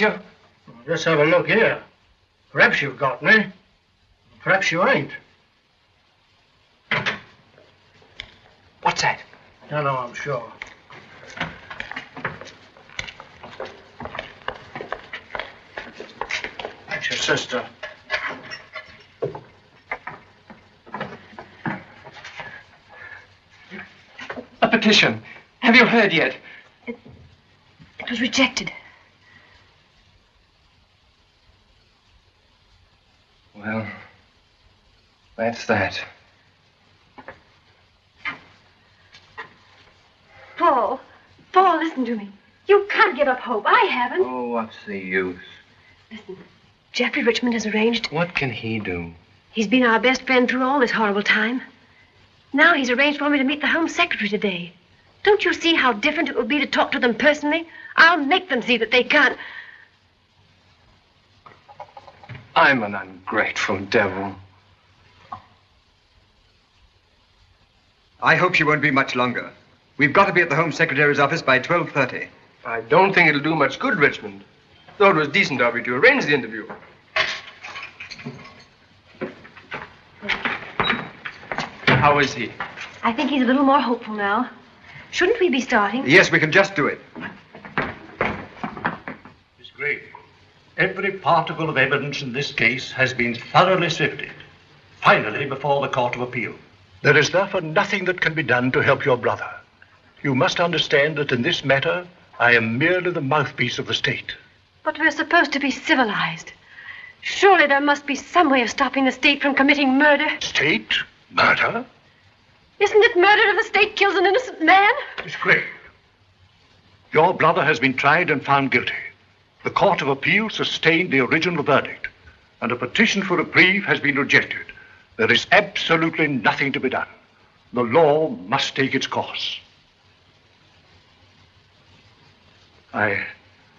That's you. Let's have a look here. Perhaps you've got me. Perhaps you ain't. What's that? No, no, I'm sure. That's your sister. A petition. Have you heard yet? It was rejected. Well, that's that. Paul, Paul, listen to me. You can't give up hope. I haven't. Oh, what's the use? Listen, Jeffrey Richmond has arranged. What can he do? He's been our best friend through all this horrible time. Now he's arranged for me to meet the Home Secretary today. Don't you see how different it will be to talk to them personally? I'll make them see that they can't. I'm an ungrateful devil. I hope she won't be much longer. We've got to be at the Home Secretary's office by 12.30. I don't think it'll do much good, Richmond. Though it was decent of you to arrange the interview. How is he? I think he's a little more hopeful now. Shouldn't we be starting? Yes, we can just do it. Miss Gray, every particle of evidence in this case has been thoroughly sifted. Finally, before the Court of Appeal. There is therefore nothing that can be done to help your brother. You must understand that in this matter, I am merely the mouthpiece of the state. But we're supposed to be civilized. Surely there must be some way of stopping the state from committing murder. State? Murder? Isn't it murder if the state kills an innocent man? Miss Gray, your brother has been tried and found guilty. The Court of Appeal sustained the original verdict, and a petition for reprieve has been rejected. There is absolutely nothing to be done. The law must take its course. I,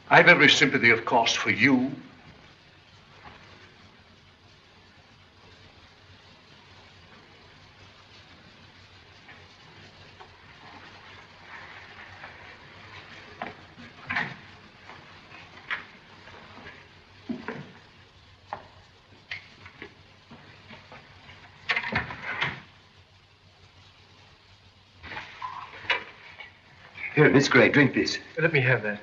I've every sympathy, of course, for you. Here, Miss Gray, drink this. Let me have that.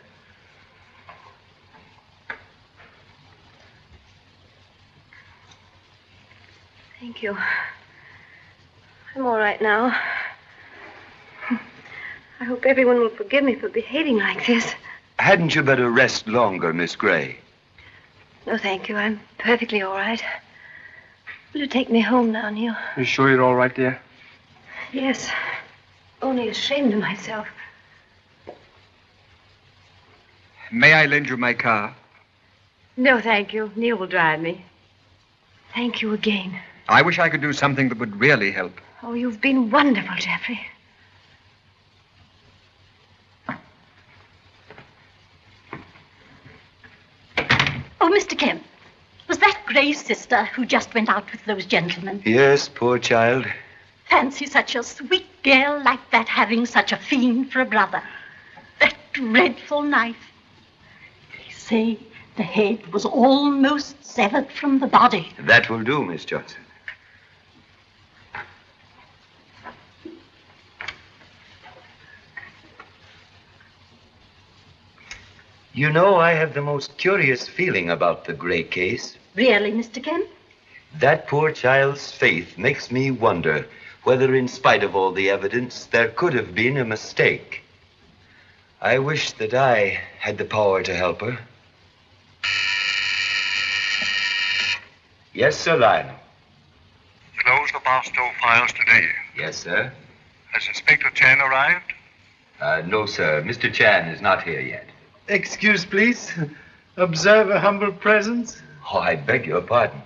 Thank you. I'm all right now. I hope everyone will forgive me for behaving like this. Hadn't you better rest longer, Miss Gray? No, thank you. I'm perfectly all right. Will you take me home now, Neil? You sure you're all right, dear? Yes. Only ashamed of myself. May I lend you my car? No, thank you. Neil will drive me. Thank you again. I wish I could do something that would really help. Oh, you've been wonderful, Jeffrey. Oh, Mr. Kemp, was that Gray's sister who just went out with those gentlemen? Yes, poor child. Fancy such a sweet girl like that having such a fiend for a brother. That dreadful knife. Say the head was almost severed from the body. That will do, Miss Johnson. You know, I have the most curious feeling about the Gray case. Really, Mr. Kemp? That poor child's faith makes me wonder whether, in spite of all the evidence, there could have been a mistake. I wish that I had the power to help her. Yes, Sir Lionel. Close the Barstow files today. Yes, sir. Has Inspector Chan arrived? Uh, no, sir. Mr. Chan is not here yet. Excuse, please. Observe a humble presence. Oh, I beg your pardon.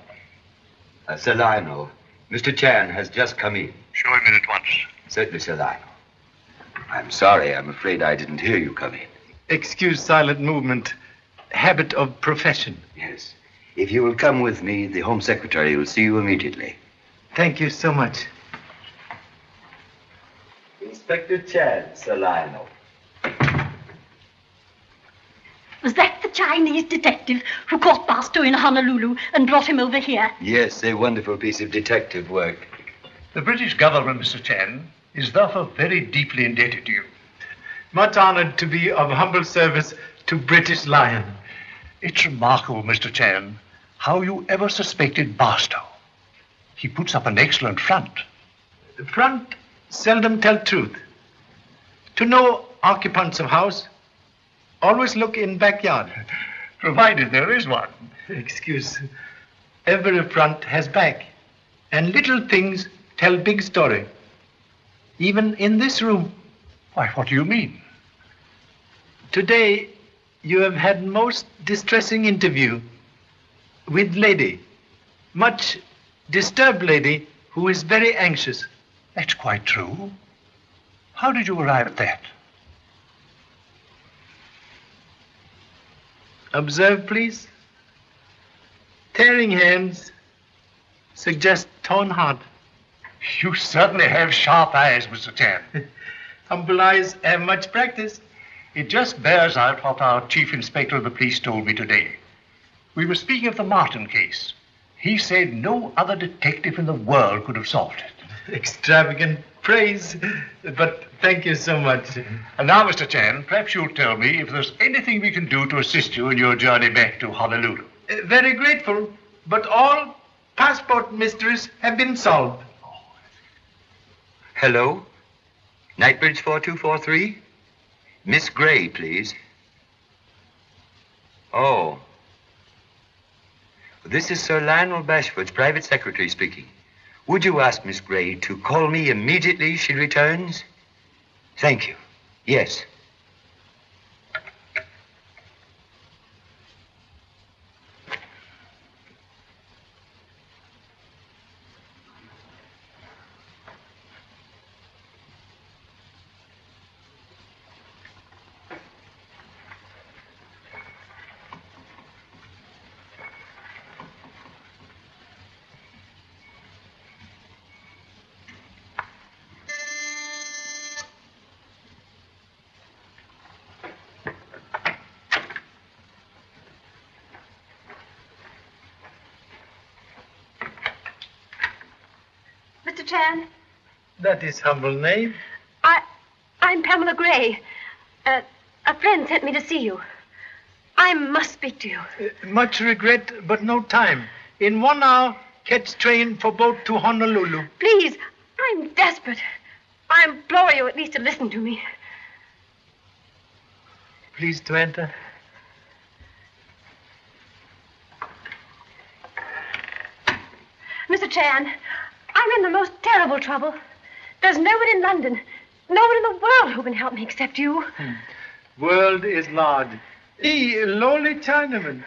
Uh, Sir Lionel, Mr. Chan has just come in. Show him in at once. Certainly, Sir Lionel. I'm sorry. I'm afraid I didn't hear you come in. Excuse silent movement. Habit of profession. Yes. If you will come with me, the Home Secretary will see you immediately. Thank you so much. Inspector Chan, Sir Lionel. Was that the Chinese detective who caught Barstow in Honolulu and brought him over here. Yes, a wonderful piece of detective work. The British government, Mr. Chan, is therefore very deeply indebted to you. Much honored to be of humble service to British Lion. It's remarkable, Mr. Chan, how you ever suspected Barstow. He puts up an excellent front. The front seldom tell truth. To know occupants of house, always look in backyard. Provided there is one. Excuse. Every front has back, and little things tell big story. Even in this room. Why, what do you mean? Today, you have had most distressing interview with lady. Much disturbed lady who is very anxious. That's quite true. How did you arrive at that? Observe, please. Tearing hands suggest torn heart. You certainly have sharp eyes, Mr. Chan. Humble eyes have much practice. It just bears out what our chief inspector of the police told me today. We were speaking of the Martin case. He said no other detective in the world could have solved it. Extravagant praise, but thank you so much. And now, Mr. Chan, perhaps you'll tell me if there's anything we can do to assist you in your journey back to Honolulu. Uh, very grateful, but all passport mysteries have been solved. Hello? Nightbridge 4243? Miss Gray, please. Oh. This is Sir Lionel Bashford's private secretary speaking. Would you ask Miss Gray to call me immediately she returns? Thank you. Yes. Mr. Chan, That is humble name. I, I'm Pamela Gray. Uh, a friend sent me to see you. I must speak to you. Uh, much regret, but no time. In one hour, catch train for boat to Honolulu. Please, I'm desperate. I implore you at least to listen to me. Please to enter. Mr. Chan, I'm in the most terrible trouble. There's no one in London, no one in the world who can help me except you. World is large. He, lonely Chinaman.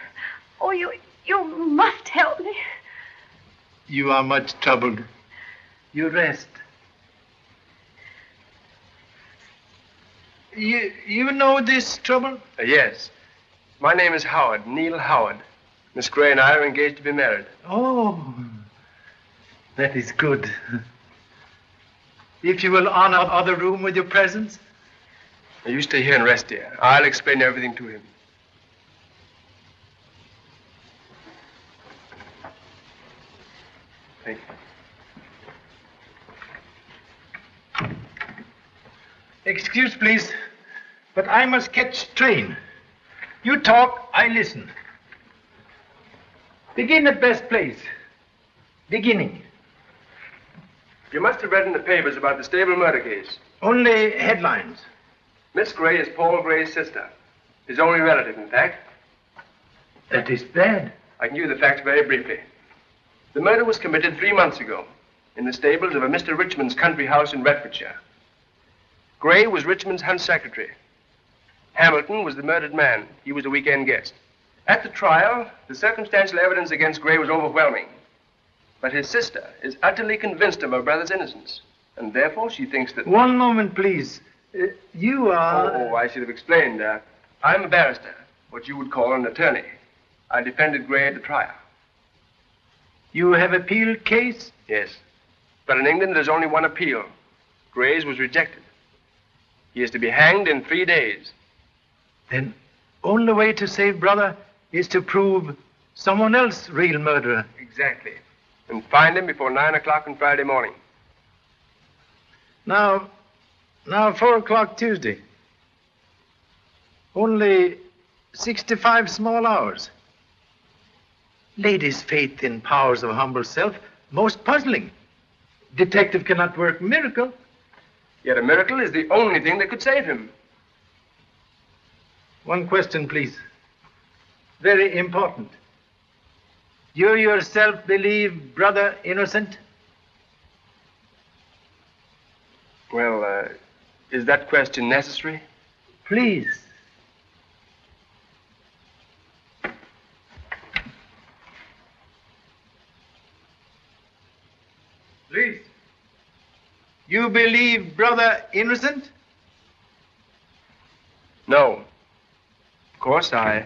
Oh, you, you must help me. You are much troubled. You rest. You, you know this trouble? Uh, yes. My name is Howard, Neil Howard. Miss Gray and I are engaged to be married. Oh, that is good. If you will honor the other room with your presence. Now, You stay here and rest, dear. I'll explain everything to him. Thank you. Excuse, please, but I must catch train. You talk, I listen. Begin at best place. Beginning. You must have read in the papers about the stable murder case. Only headlines. Miss Gray is Paul Gray's sister. His only relative, in fact. That is bad. I can give you the facts very briefly. The murder was committed three months ago in the stables of a Mr. Richmond's country house in Redfordshire. Gray was Richmond's hunt secretary. Hamilton was the murdered man. He was a weekend guest. At the trial, the circumstantial evidence against Gray was overwhelming. But his sister is utterly convinced of her brother's innocence, and therefore she thinks that. One moment, please. Uh, you are. Oh, oh, I should have explained. Uh, I'm a barrister, what you would call an attorney. I defended Gray at the trial. You have appealed case? Yes. But in England, there's only one appeal. Gray's was rejected. He is to be hanged in three days. Then only way to save brother is to prove someone else real murderer. Exactly. And find him before nine o'clock on Friday morning. Now, now four o'clock Tuesday. Only 65 small hours. Lady's faith in powers of humble self, most puzzling. Detective cannot work miracle. Yet a miracle is the only thing that could save him. One question, please. Very important. You yourself believe brother innocent? Well, uh, is that question necessary? Please. Please. You believe brother innocent? No. Of course, I.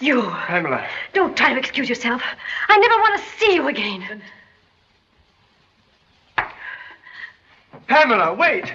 You. Pamela. Don't try to excuse yourself. I never want to see you again. Pamela, wait!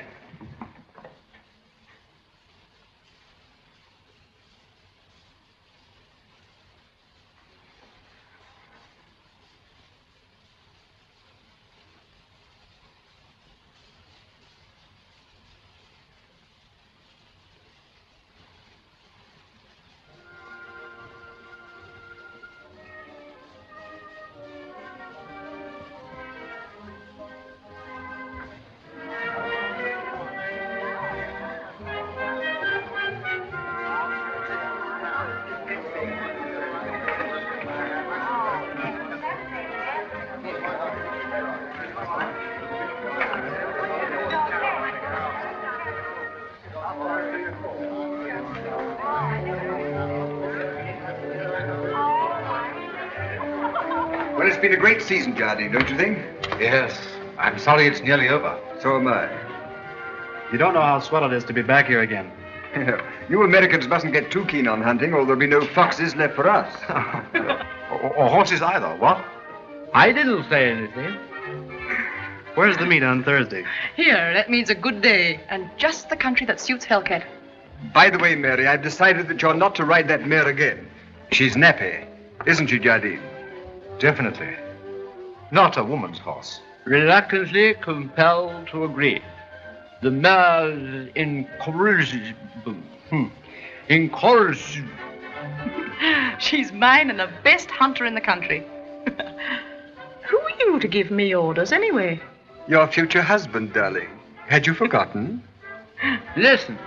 Been a great season, Jardine, don't you think? Yes. I'm sorry it's nearly over. So am I. You don't know how swell it is to be back here again. you Americans mustn't get too keen on hunting, or there'll be no foxes left for us. or, or horses either, what? I didn't say anything. Where's the meet on Thursday? Here, that means a good day and just the country that suits Hellcat. By the way, Mary, I've decided that you're not to ride that mare again. She's nappy, isn't she, Jardine? Definitely. Not a woman's horse. Reluctantly compelled to agree. The mare's incorrigible. Hmm. Incorrigible. She's mine and the best hunter in the country. Who are you to give me orders, anyway? Your future husband, darling. Had you forgotten? Listen,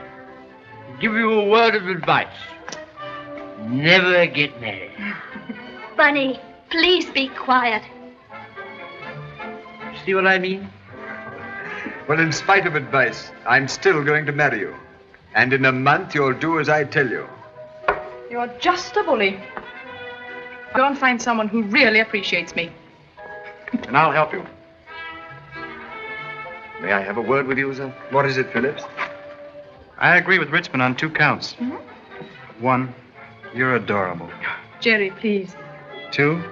give you a word of advice. Never get married. Bunny, please be quiet. See what I mean? Well, in spite of advice, I'm still going to marry you. And in a month, you'll do as I tell you. You're just a bully. Go and find someone who really appreciates me. And I'll help you. May I have a word with you, sir? What is it, Phillips? I agree with Richmond on two counts. Mm-hmm. One, you're adorable. Jerry, please. Two,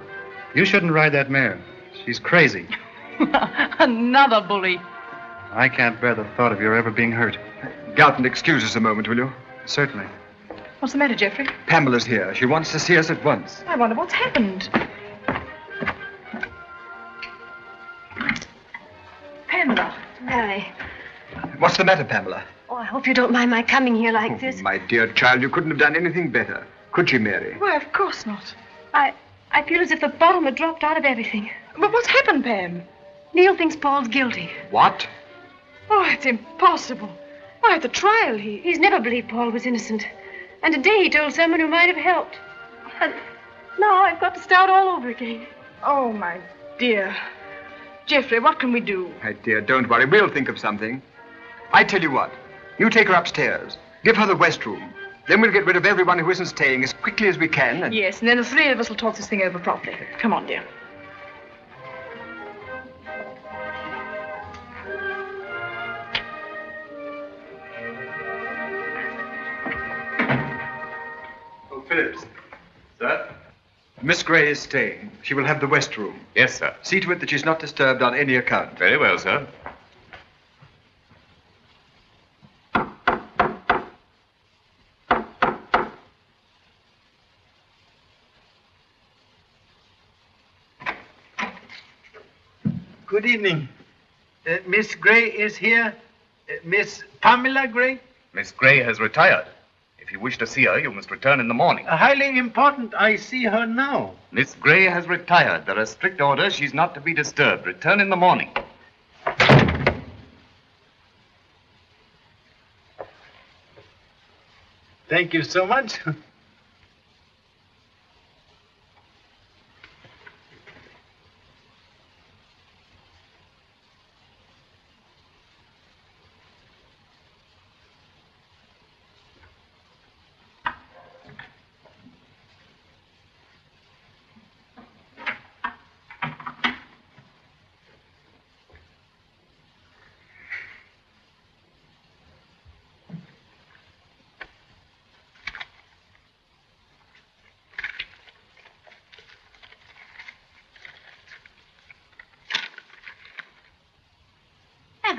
you shouldn't ride that mare. She's crazy. Another bully. I can't bear the thought of your ever being hurt. Garton, excuse us a moment, will you? Certainly. What's the matter, Jeffrey? Pamela's here. She wants to see us at once. I wonder what's happened. Pamela. Mary. What's the matter, Pamela? Oh, I hope you don't mind my coming here like oh, this. My dear child, you couldn't have done anything better. Could you, Mary? Why, of course not. I, I feel as if the bottom had dropped out of everything. But what's happened, Pam? Neil thinks Paul's guilty. What? Oh, it's impossible. Why, at the trial, he... He's never believed Paul was innocent. And today he told someone who might have helped. And now I've got to start all over again. Oh, my dear. Jeffrey, what can we do? My dear, don't worry. We'll think of something. I tell you what. You take her upstairs. Give her the West Room. Then we'll get rid of everyone who isn't staying as quickly as we can. And... Yes, and then the three of us will talk this thing over properly. Come on, dear. Oh, Phillips. Sir? Miss Gray is staying. She will have the West Room. Yes, sir. See to it that she's not disturbed on any account. Very well, sir. Evening. Uh, Miss Gray is here. Uh, Miss Pamela Gray? Miss Gray has retired. If you wish to see her, you must return in the morning. Uh, highly important. I see her now. Miss Gray has retired. There are strict orders. She's not to be disturbed. Return in the morning. Thank you so much.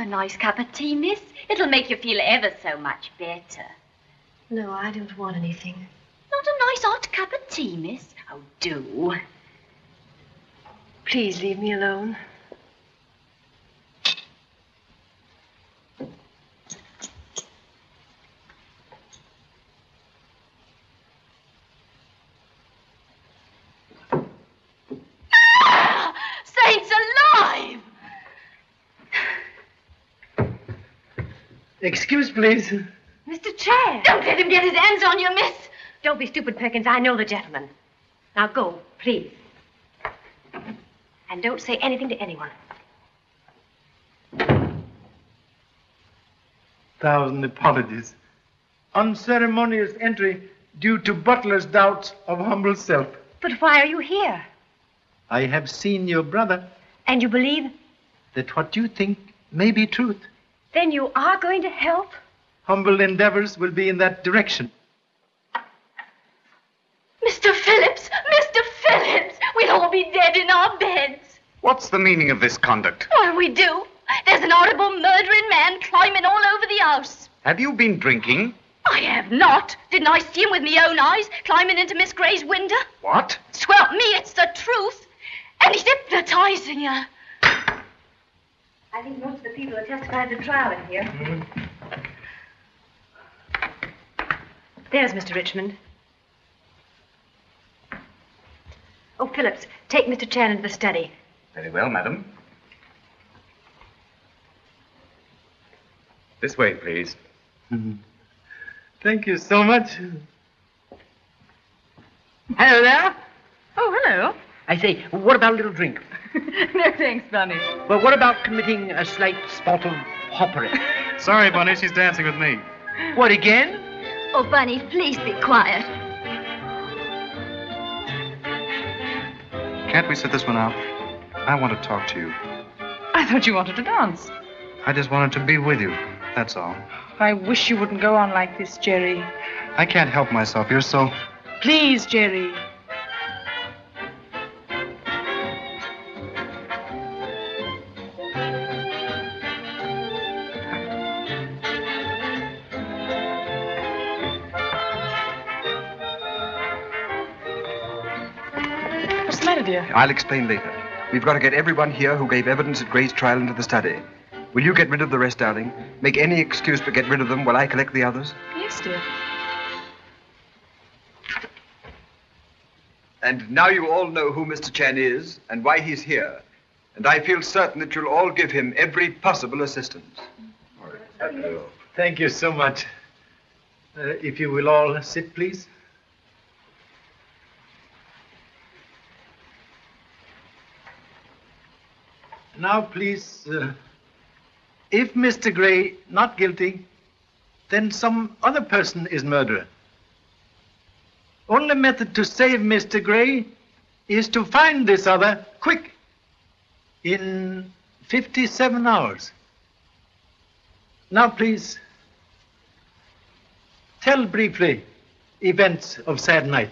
a nice cup of tea, miss. It'll make you feel ever so much better. No, I don't want anything. Not a nice hot cup of tea, miss? Oh, do. Please leave me alone. Saints alive! Excuse, please. Mr. Chan! Don't let him get his hands on you, miss. Don't be stupid, Perkins. I know the gentleman. Now go, please. And don't say anything to anyone. Thousand apologies. Unceremonious entry due to butler's doubts of humble self. But why are you here? I have seen your brother. And you believe? That what you think may be truth. Then you are going to help? Humble endeavors will be in that direction. Mr. Phillips! Mr. Phillips! We'll all be dead in our beds. What's the meaning of this conduct? What'll we do? There's an horrible murdering man climbing all over the house. Have you been drinking? I have not. Didn't I see him with my own eyes climbing into Miss Gray's window? What? Swelp me, it's the truth. And he's hypnotizing her. I think most of the people who testified at the trial are here. Mm-hmm. There's Mr. Richmond. Oh, Phillips, take Mr. Chan into the study. Very well, madam. This way, please. Mm-hmm. Thank you so much. Hello there. Oh, hello. I say, what about a little drink? no thanks, Bunny. Well, what about committing a slight spot of hoppery? Sorry, Bunny, she's dancing with me. What, again? Oh, Bunny, please be quiet. Can't we sit this one out? I want to talk to you. I thought you wanted to dance. I just wanted to be with you. That's all. I wish you wouldn't go on like this, Jerry. I can't help myself. You're so. Please, Jerry. Matter, dear? I'll explain later. We've got to get everyone here who gave evidence at Gray's trial into the study. Will you get rid of the rest, darling? Make any excuse but get rid of them while I collect the others? Yes, dear. And now you all know who Mr. Chan is and why he's here. And I feel certain that you'll all give him every possible assistance. Thank you so much. Uh, if you will all sit, please. Now, please, uh, if Mr. Gray not guilty, then some other person is murderer. Only method to save Mr. Gray is to find this other quick in 57 hours. Now, please, tell briefly events of sad night.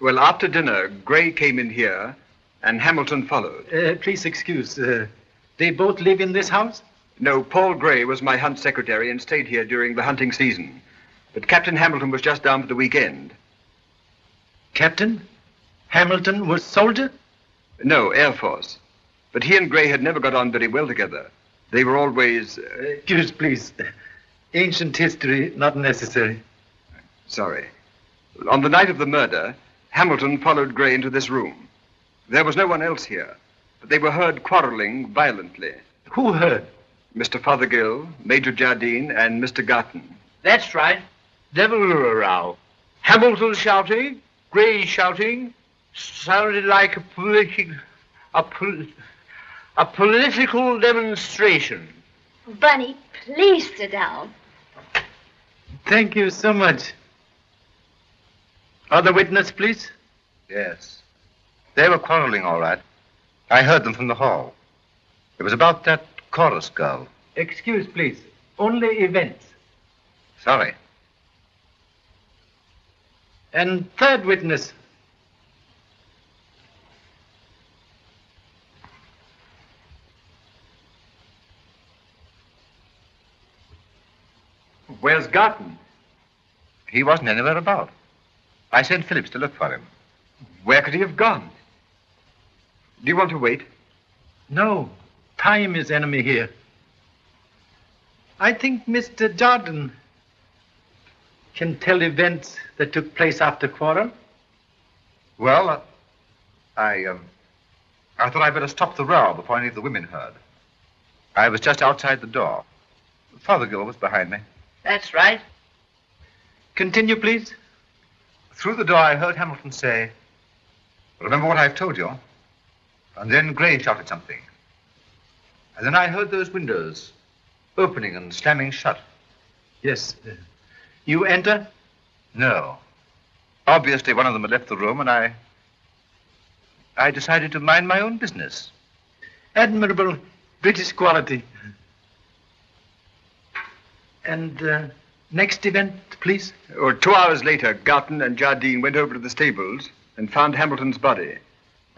Well, after dinner, Gray came in here and Hamilton followed. Uh, please excuse. Uh, they both live in this house? No, Paul Gray was my hunt secretary and stayed here during the hunting season. But Captain Hamilton was just down for the weekend. Captain? Hamilton was soldier? No, Air Force. But he and Gray had never got on very well together. They were always. Uh, Excuse, please. Ancient history not necessary. Sorry. On the night of the murder, Hamilton followed Gray into this room. There was no one else here, but they were heard quarreling violently. Who heard? Mr. Fothergill, Major Jardine, and Mr. Garton. That's right. Devil of a row. Hamilton shouting, Gray shouting, sounded like a political, a, pol- a political demonstration. Bunny, please sit down. Thank you so much. Other witness, please. Yes. They were quarreling, all right. I heard them from the hall. It was about that chorus girl. Excuse, please. Only events. Sorry. And third witness. Where's Garton? He wasn't anywhere about. I sent Phillips to look for him. Where could he have gone? Do you want to wait? No. Time is enemy here. I think Mr. Jardine can tell events that took place after quarrel. Well, uh, I, um, I thought I'd better stop the row before any of the women heard. I was just outside the door. Fothergill was behind me. That's right. Continue, please. Through the door, I heard Hamilton say, Remember what I've told you? And then Gray shouted something. And then I heard those windows opening and slamming shut. Yes. uh, you enter? No. Obviously, one of them had left the room, and I. I decided to mind my own business. Admirable British quality. And uh, next event, please. Well, two hours later, Garton and Jardine went over to the stables and found Hamilton's body.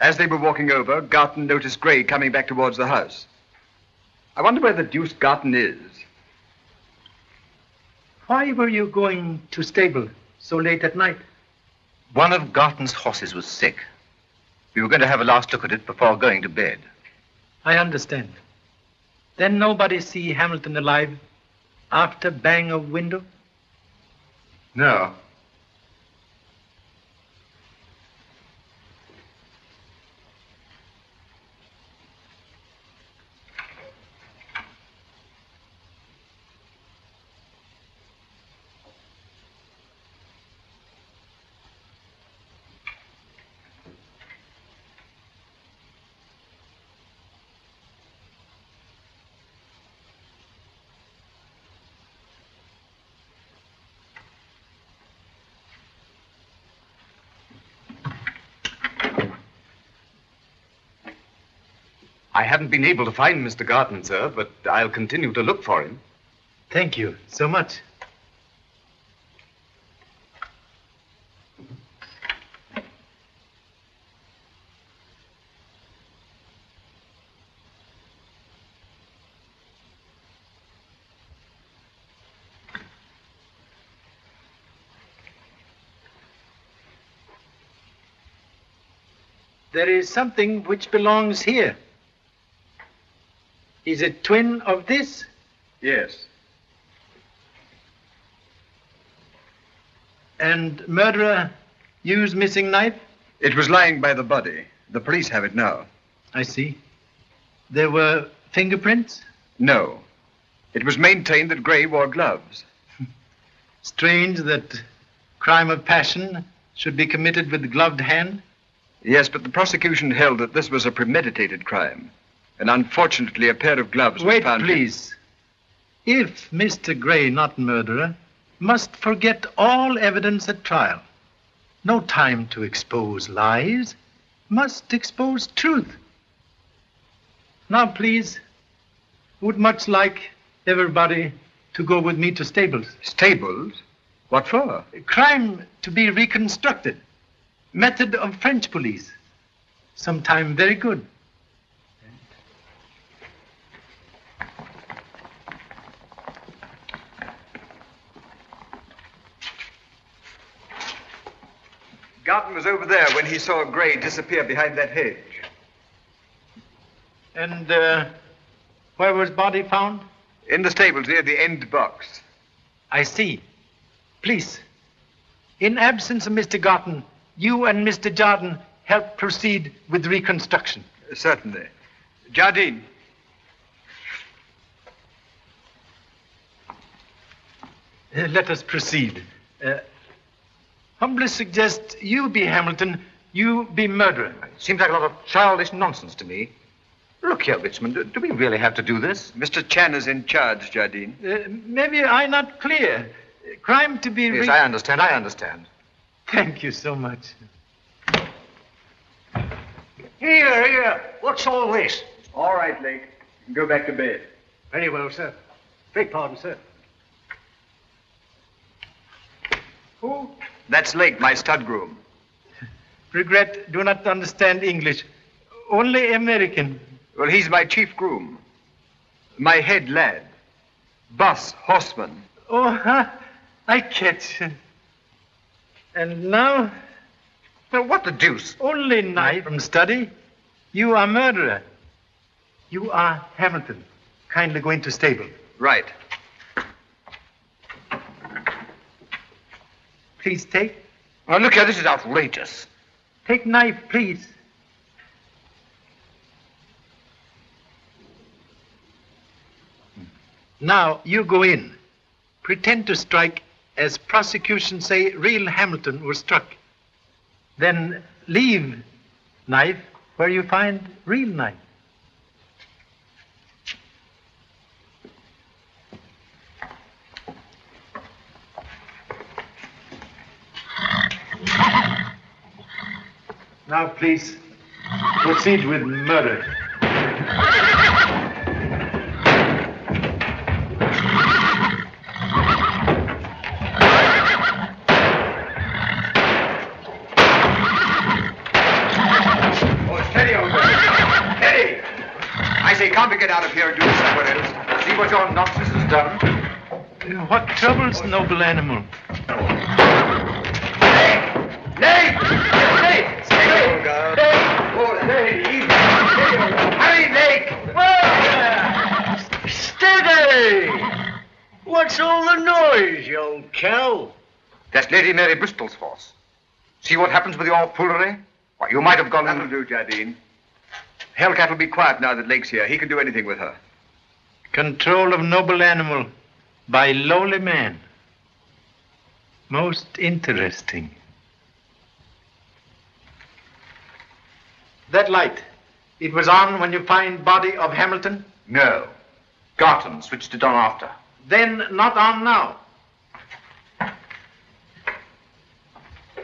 As they were walking over, Garton noticed Gray coming back towards the house. I wonder where the deuce Garton is. Why were you going to stable so late at night? One of Garton's horses was sick. We were going to have a last look at it before going to bed. I understand. Then nobody see Hamilton alive after bang of window? No. Haven't been able to find Mr. Garton, sir, but I'll continue to look for him. Thank you so much. There is something which belongs here. Is it twin of this? Yes. And murderer used missing knife? It was lying by the body. The police have it now. I see. There were fingerprints? No. It was maintained that Gray wore gloves. Strange that crime of passion should be committed with gloved hand. Yes, but the prosecution held that this was a premeditated crime. And unfortunately, a pair of gloves Wait, was found. please. If Mr. Gray, not murderer, must forget all evidence at trial, no time to expose lies, must expose truth. Now, please, would much like everybody to go with me to stables. Stables? What for? Crime to be reconstructed. Method of French police. Sometime very good. Garton was over there when he saw Gray disappear behind that hedge. And uh, where was body found? In the stables near the end box. I see. Please, in absence of Mr. Garton, you and Mr. Jardine help proceed with reconstruction. Certainly. Jardine. Uh, let us proceed. Uh, humbly suggest you be Hamilton, you be murderer. Seems like a lot of childish nonsense to me. Look here, Richmond, do, do we really have to do this? Mr. Chan is in charge, Jardine. Uh, maybe I'm not clear. Crime to be. Yes, I understand. I understand. Thank you so much. Here, here. What's all this? All right, Lake. Go back to bed. Very well, sir. Beg pardon, sir. Who? That's Lake, my stud groom. Regret, do not understand English. Only American. Well, he's my chief groom. My head lad. Boss, horseman. Oh, huh? I catch. And now? Well, what the deuce? Only knife from study. You are murderer. You are Hamilton. Kindly go into stable. Right. Please take. Now, look here, this is outrageous. Take knife, please. Now, you go in. Pretend to strike as prosecution say real Hamilton was struck. Then leave knife where you find real knife. Now, please, proceed with murder. Oh, steady, old man. Steady! I say, can't we get out of here and do this somewhere else? See what your nonsense has done? What troubles noble animal? What's all the noise, you old cow? That's Lady Mary Bristol's horse. See what happens with your foolery? Why, you might have gone... That'll do, Jardine. Hellcat will be quiet now that Lake's here. He can do anything with her. Control of noble animal by lowly man. Most interesting. That light, it was on when you find body of Hamilton? No. Garton switched it on after. Then not on now.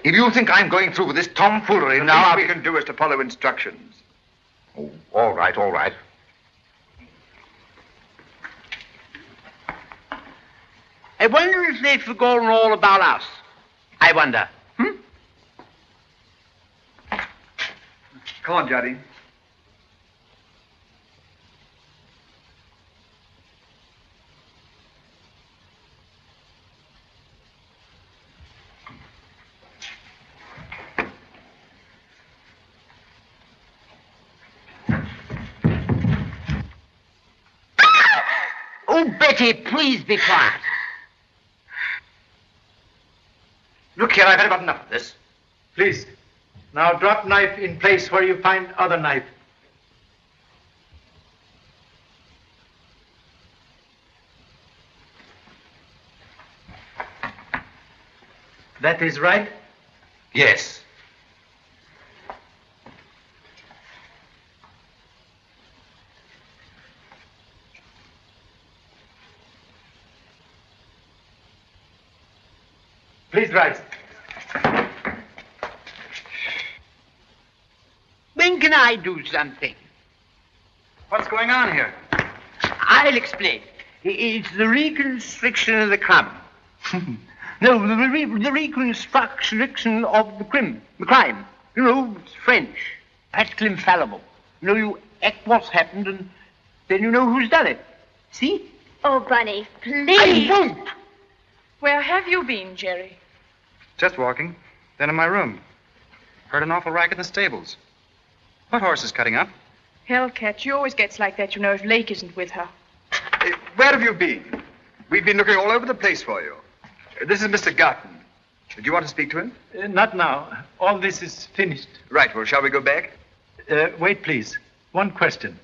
If you think I'm going through with this tomfoolery The now, least I'll we can do is to follow instructions. Oh, all right, all right. I wonder if they've forgotten all about us. I wonder. Hmm? Come on, Jardine. Oh, Betty, please be quiet. Look here, I've had about enough of this. Please. Now drop knife in place where you find other knife. That is right. Yes. Please rise. When can I do something? What's going on here? I'll explain. It's the reconstruction of the crime. no, the, re- the reconstruction of the crime. The crime. You know, it's French. Practically infallible. You know, you act what's happened and then you know who's done it. See? Oh, Bunny, please. I please. won't. Where have you been, Jerry? Just walking. Then in my room. Heard an awful racket in the stables. What horse is cutting up? Hellcat, she always gets like that, you know, if Lake isn't with her. Uh, where have you been? We've been looking all over the place for you. Uh, this is Mr. Garton. Do you want to speak to him? Uh, not now. All this is finished. Right. Well, shall we go back? Uh, wait, please. One question.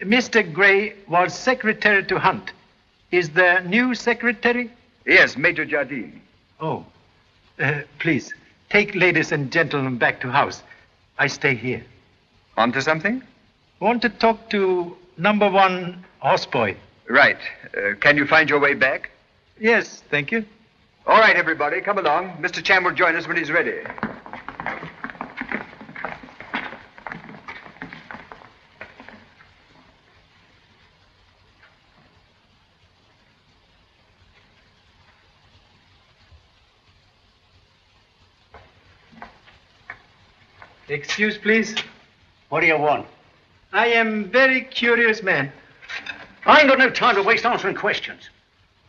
Mr. Gray was secretary to Hunt. Is the new secretary? Yes, Major Jardine. Oh. Uh, please, take ladies and gentlemen back to house. I stay here. On to something? Want to talk to number one horseboy. Right. Uh, can you find your way back? Yes, thank you. All right, everybody, come along. Mr. Chan will join us when he's ready. Excuse, please. What do you want? I am very curious man. I ain't got no time to waste answering questions.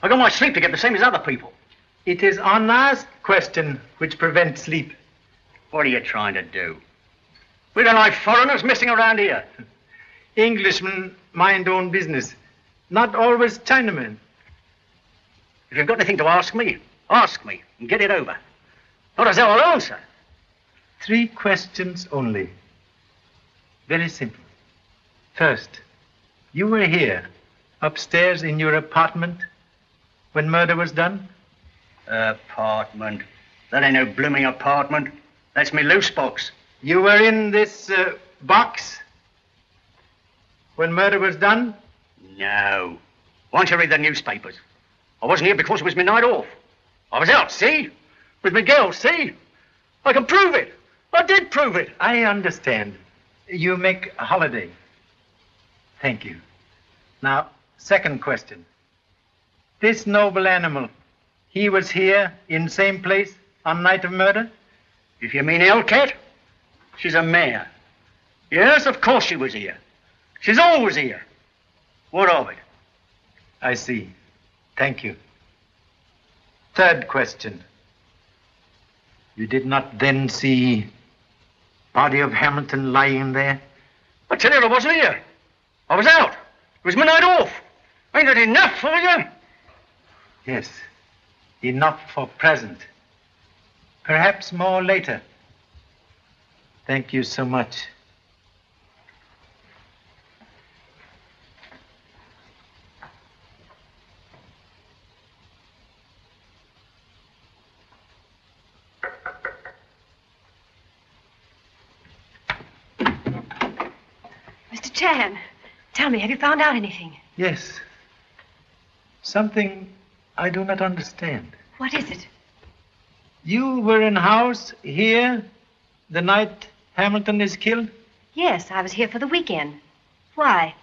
I got my sleep to get the same as other people. It is unasked question which prevents sleep. What are you trying to do? We don't like foreigners messing around here. Englishmen mind own business, not always Chinamen. If you've got anything to ask me, ask me and get it over. Not as I'll answer. Three questions only. Very simple. First, you were here, upstairs in your apartment, when murder was done? Apartment. That ain't no blooming apartment. That's me loose box. You were in this uh, box when murder was done? No. Why don't you read the newspapers? I wasn't here because it was my night off. I was out, see? With my girl, see? I can prove it. I did prove it. I understand. You make a holiday. Thank you. Now, second question. This noble animal, he was here in same place on night of murder? If you mean Hellcat, she's a mare. Yes, of course she was here. She's always here. What of it? I see. Thank you. Third question. You did not then see body of Hamilton lying there? I tell you, I wasn't here. I was out. It was my night off. Ain't that enough for you? Yes. Enough for present. Perhaps more later. Thank you so much. Chan, tell me, have you found out anything? Yes. Something I do not understand. What is it? You were in house here the night Hamilton is killed? Yes, I was here for the weekend. Why?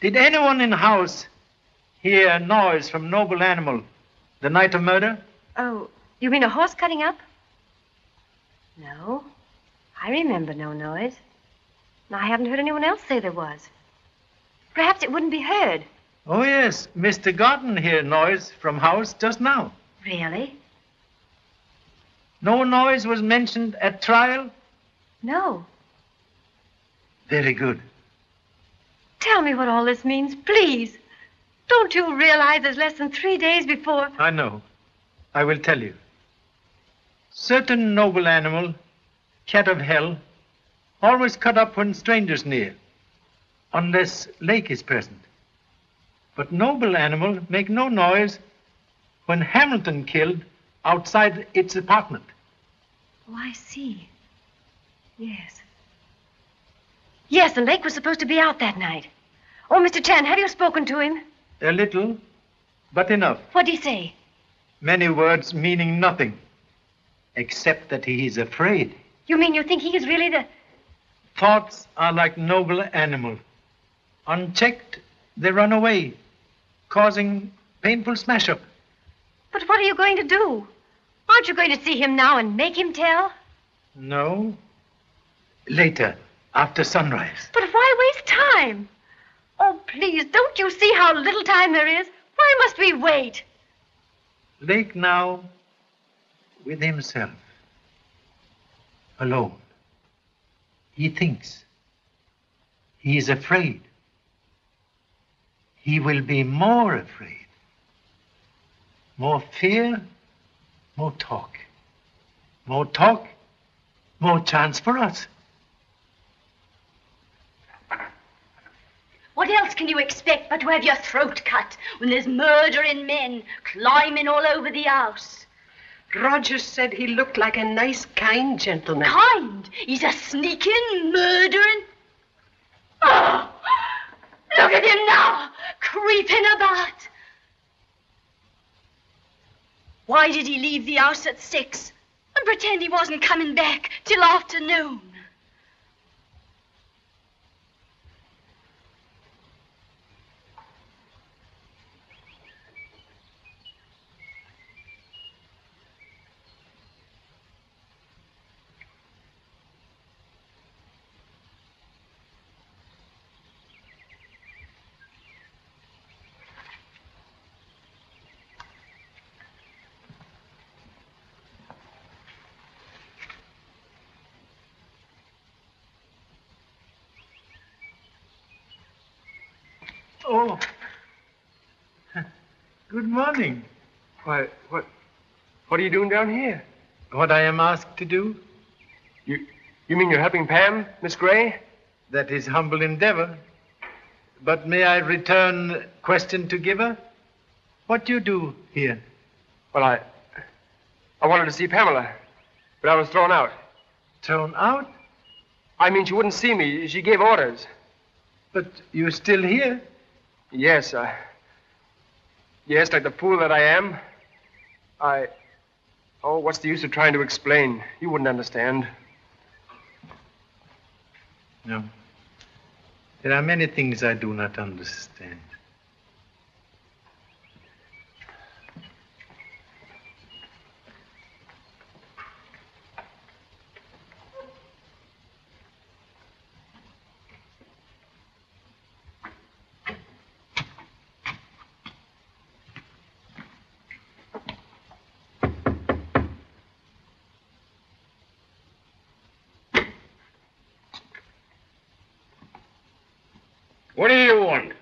Did anyone in house hear noise from noble animal the night of murder? Oh, you mean a horse cutting up? No. I remember no noise. I haven't heard anyone else say there was. Perhaps it wouldn't be heard. Oh, yes. Mr. Garton heard noise from house just now. Really? No noise was mentioned at trial? No. Very good. Tell me what all this means, please. Don't you realize there's less than three days before? I know. I will tell you. Certain noble animal, cat of hell, always cut up when strangers near, unless Lake is present. But noble animal make no noise when Hamilton killed outside its apartment. Oh, I see. Yes. Yes, and Lake was supposed to be out that night. Oh, Mr. Chan, have you spoken to him? A little, but enough. What did he say? Many words meaning nothing, except that he is afraid. You mean you think he is really the. Thoughts are like noble animal. Unchecked, they run away, causing painful smash up. But what are you going to do? Aren't you going to see him now and make him tell? No. Later, after sunrise. But why waste time? Oh, please, don't you see how little time there is? Why must we wait? Lake now with himself. Alone. He thinks. He is afraid. He will be more afraid. More fear, more talk. More talk, more chance for us. What else can you expect but to have your throat cut when there's murdering men climbing all over the house? Roger said he looked like a nice, kind gentleman. Kind? He's a sneaking, murdering. Oh, look at him now, creeping about. Why did he leave the house at six and pretend he wasn't coming back till afternoon? Oh. Good morning. Why, what, what are you doing down here? What I am asked to do? You, you mean you're helping Pam, Miss Gray? That is humble endeavor. But may I return question to giver? What do you do here? Well, I, I wanted to see Pamela, but I was thrown out. Thrown out? I mean, she wouldn't see me. She gave orders. But you're still here? Yes, I. Yes, like the fool that I am. I. Oh, what's the use of trying to explain? You wouldn't understand. No. There are many things I do not understand. What do you want?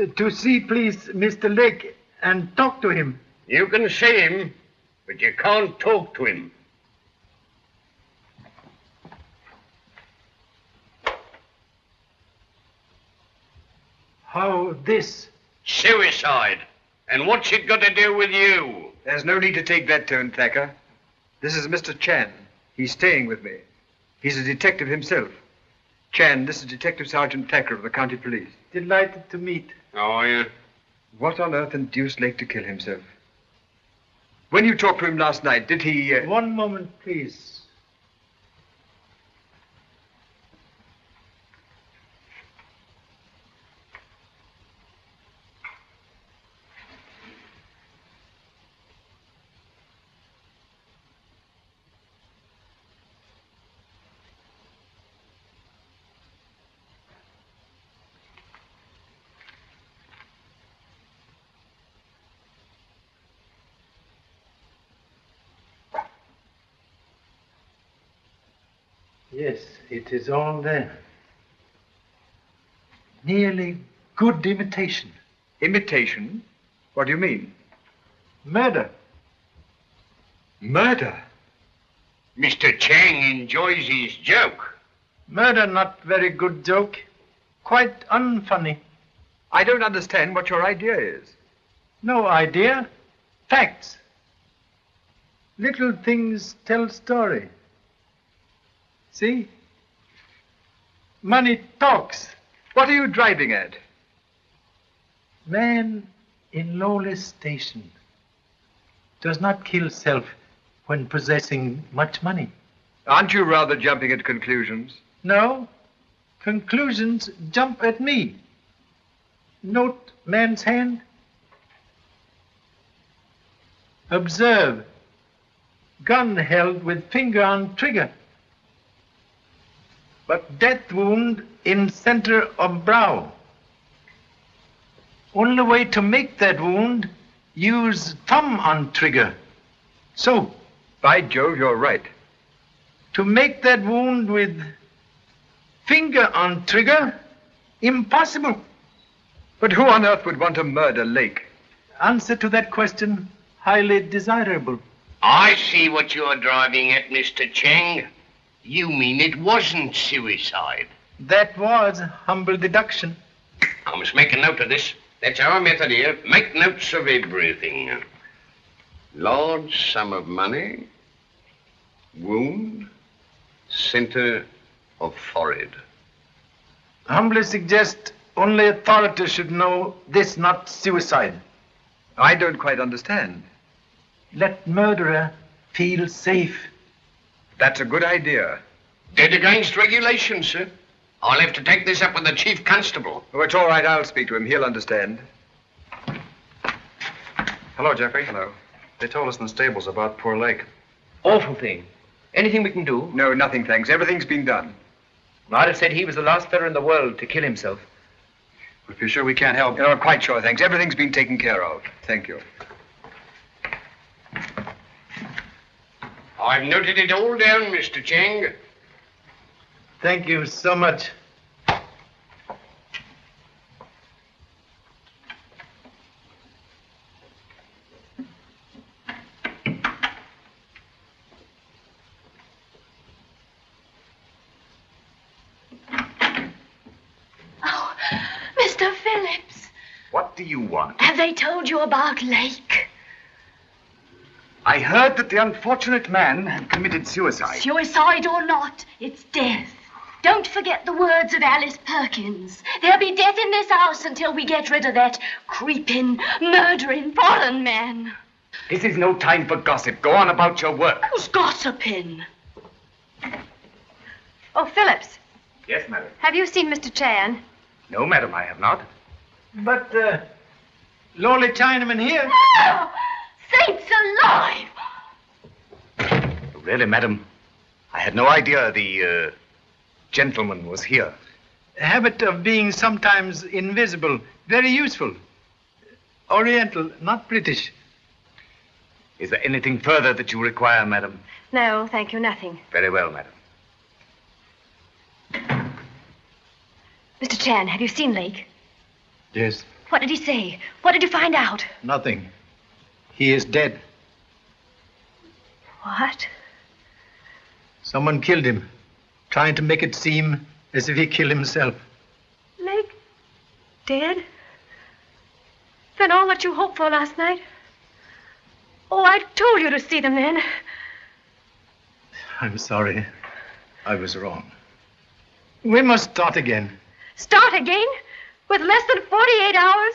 Uh, to see, please, Mr. Lake and talk to him. You can see him, but you can't talk to him. How this? Suicide. And what's it got to do with you? There's no need to take that tone, Thacker. This is Mr. Chan. He's staying with me. He's a detective himself. Chan, this is Detective Sergeant Thacker of the county police. Delighted to meet. Oh, yeah? What on earth induced Lake to kill himself? When you talked to him last night, did he. Uh... One moment, please. Yes, it is all there. Nearly good imitation. Imitation? What do you mean? Murder. Murder? Mr. Chang enjoys his joke. Murder, not very good joke. Quite unfunny. I don't understand what your idea is. No idea. Facts. Little things tell story. See? Money talks. What are you driving at? Man in lowly station does not kill self when possessing much money. Aren't you rather jumping at conclusions? No. Conclusions jump at me. Note man's hand. Observe. Gun held with finger on trigger but death wound in center of brow. Only way to make that wound, use thumb on trigger. So. By Jove, you're right. To make that wound with finger on trigger, Impossible. But who on earth would want to murder Lake? Answer to that question highly desirable. I see what you're driving at, Mr. Cheng. You mean it wasn't suicide? That was humble deduction. I must make a note of this. That's our method here. Make notes of everything. Large sum of money. Wound. Center of forehead. Humbly suggest only authorities should know this not suicide. I don't quite understand. Let murderer feel safe. That's a good idea. Dead against regulations, sir. I'll have to take this up with the chief constable. Oh, it's all right. I'll speak to him. He'll understand. Hello, Geoffrey. Hello. They told us in the stables about poor Lake. Awful thing. Anything we can do? No, nothing, thanks. Everything's been done. I'd have said he was the last fellow in the world to kill himself. If you're sure we can't help. No, I'm quite sure, thanks. Everything's been taken care of. Thank you. I've noted it all down, Mr. Cheng. Thank you so much. Oh, Mr. Phillips, What do you want? have they told you about Lake? I heard that the unfortunate man had committed suicide. Suicide or not, it's death. Don't forget the words of Alice Perkins. There'll be death in this house until we get rid of that creeping, murdering foreign man. This is no time for gossip. Go on about your work. Who's gossiping? Oh, Phillips, Yes, madam. have you seen Mr. Chan? No, madam, I have not. But, uh, lowly Chinaman here. Saints alive! Really, madam, I had no idea the uh, gentleman was here. Habit of being sometimes invisible. Very useful. Oriental, not British. Is there anything further that you require, madam? No, thank you, nothing. Very well, madam. Mr. Chan, have you seen Lake? Yes. What did he say? What did you find out? Nothing. He is dead. What? Someone killed him, trying to make it seem as if he killed himself. Lake? Dead? Then all that you hoped for last night? Oh, I told you to see them then. I'm sorry. I was wrong. We must start again. Start again? With less than 48 hours?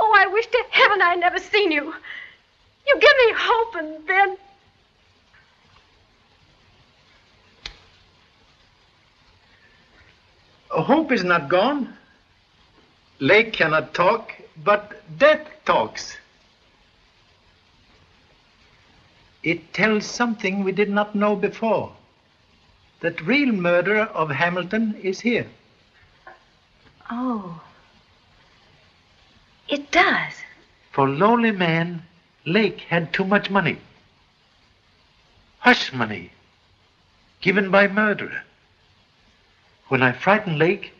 Oh, I wish to heaven I'd never seen you. You give me hope, and then. Hope is not gone. Lake cannot talk, but death talks. It tells something we did not know before. That real murderer of Hamilton is here. Oh. It does. For lonely man, Lake had too much money. Hush money. Given by murderer. When I frighten Lake,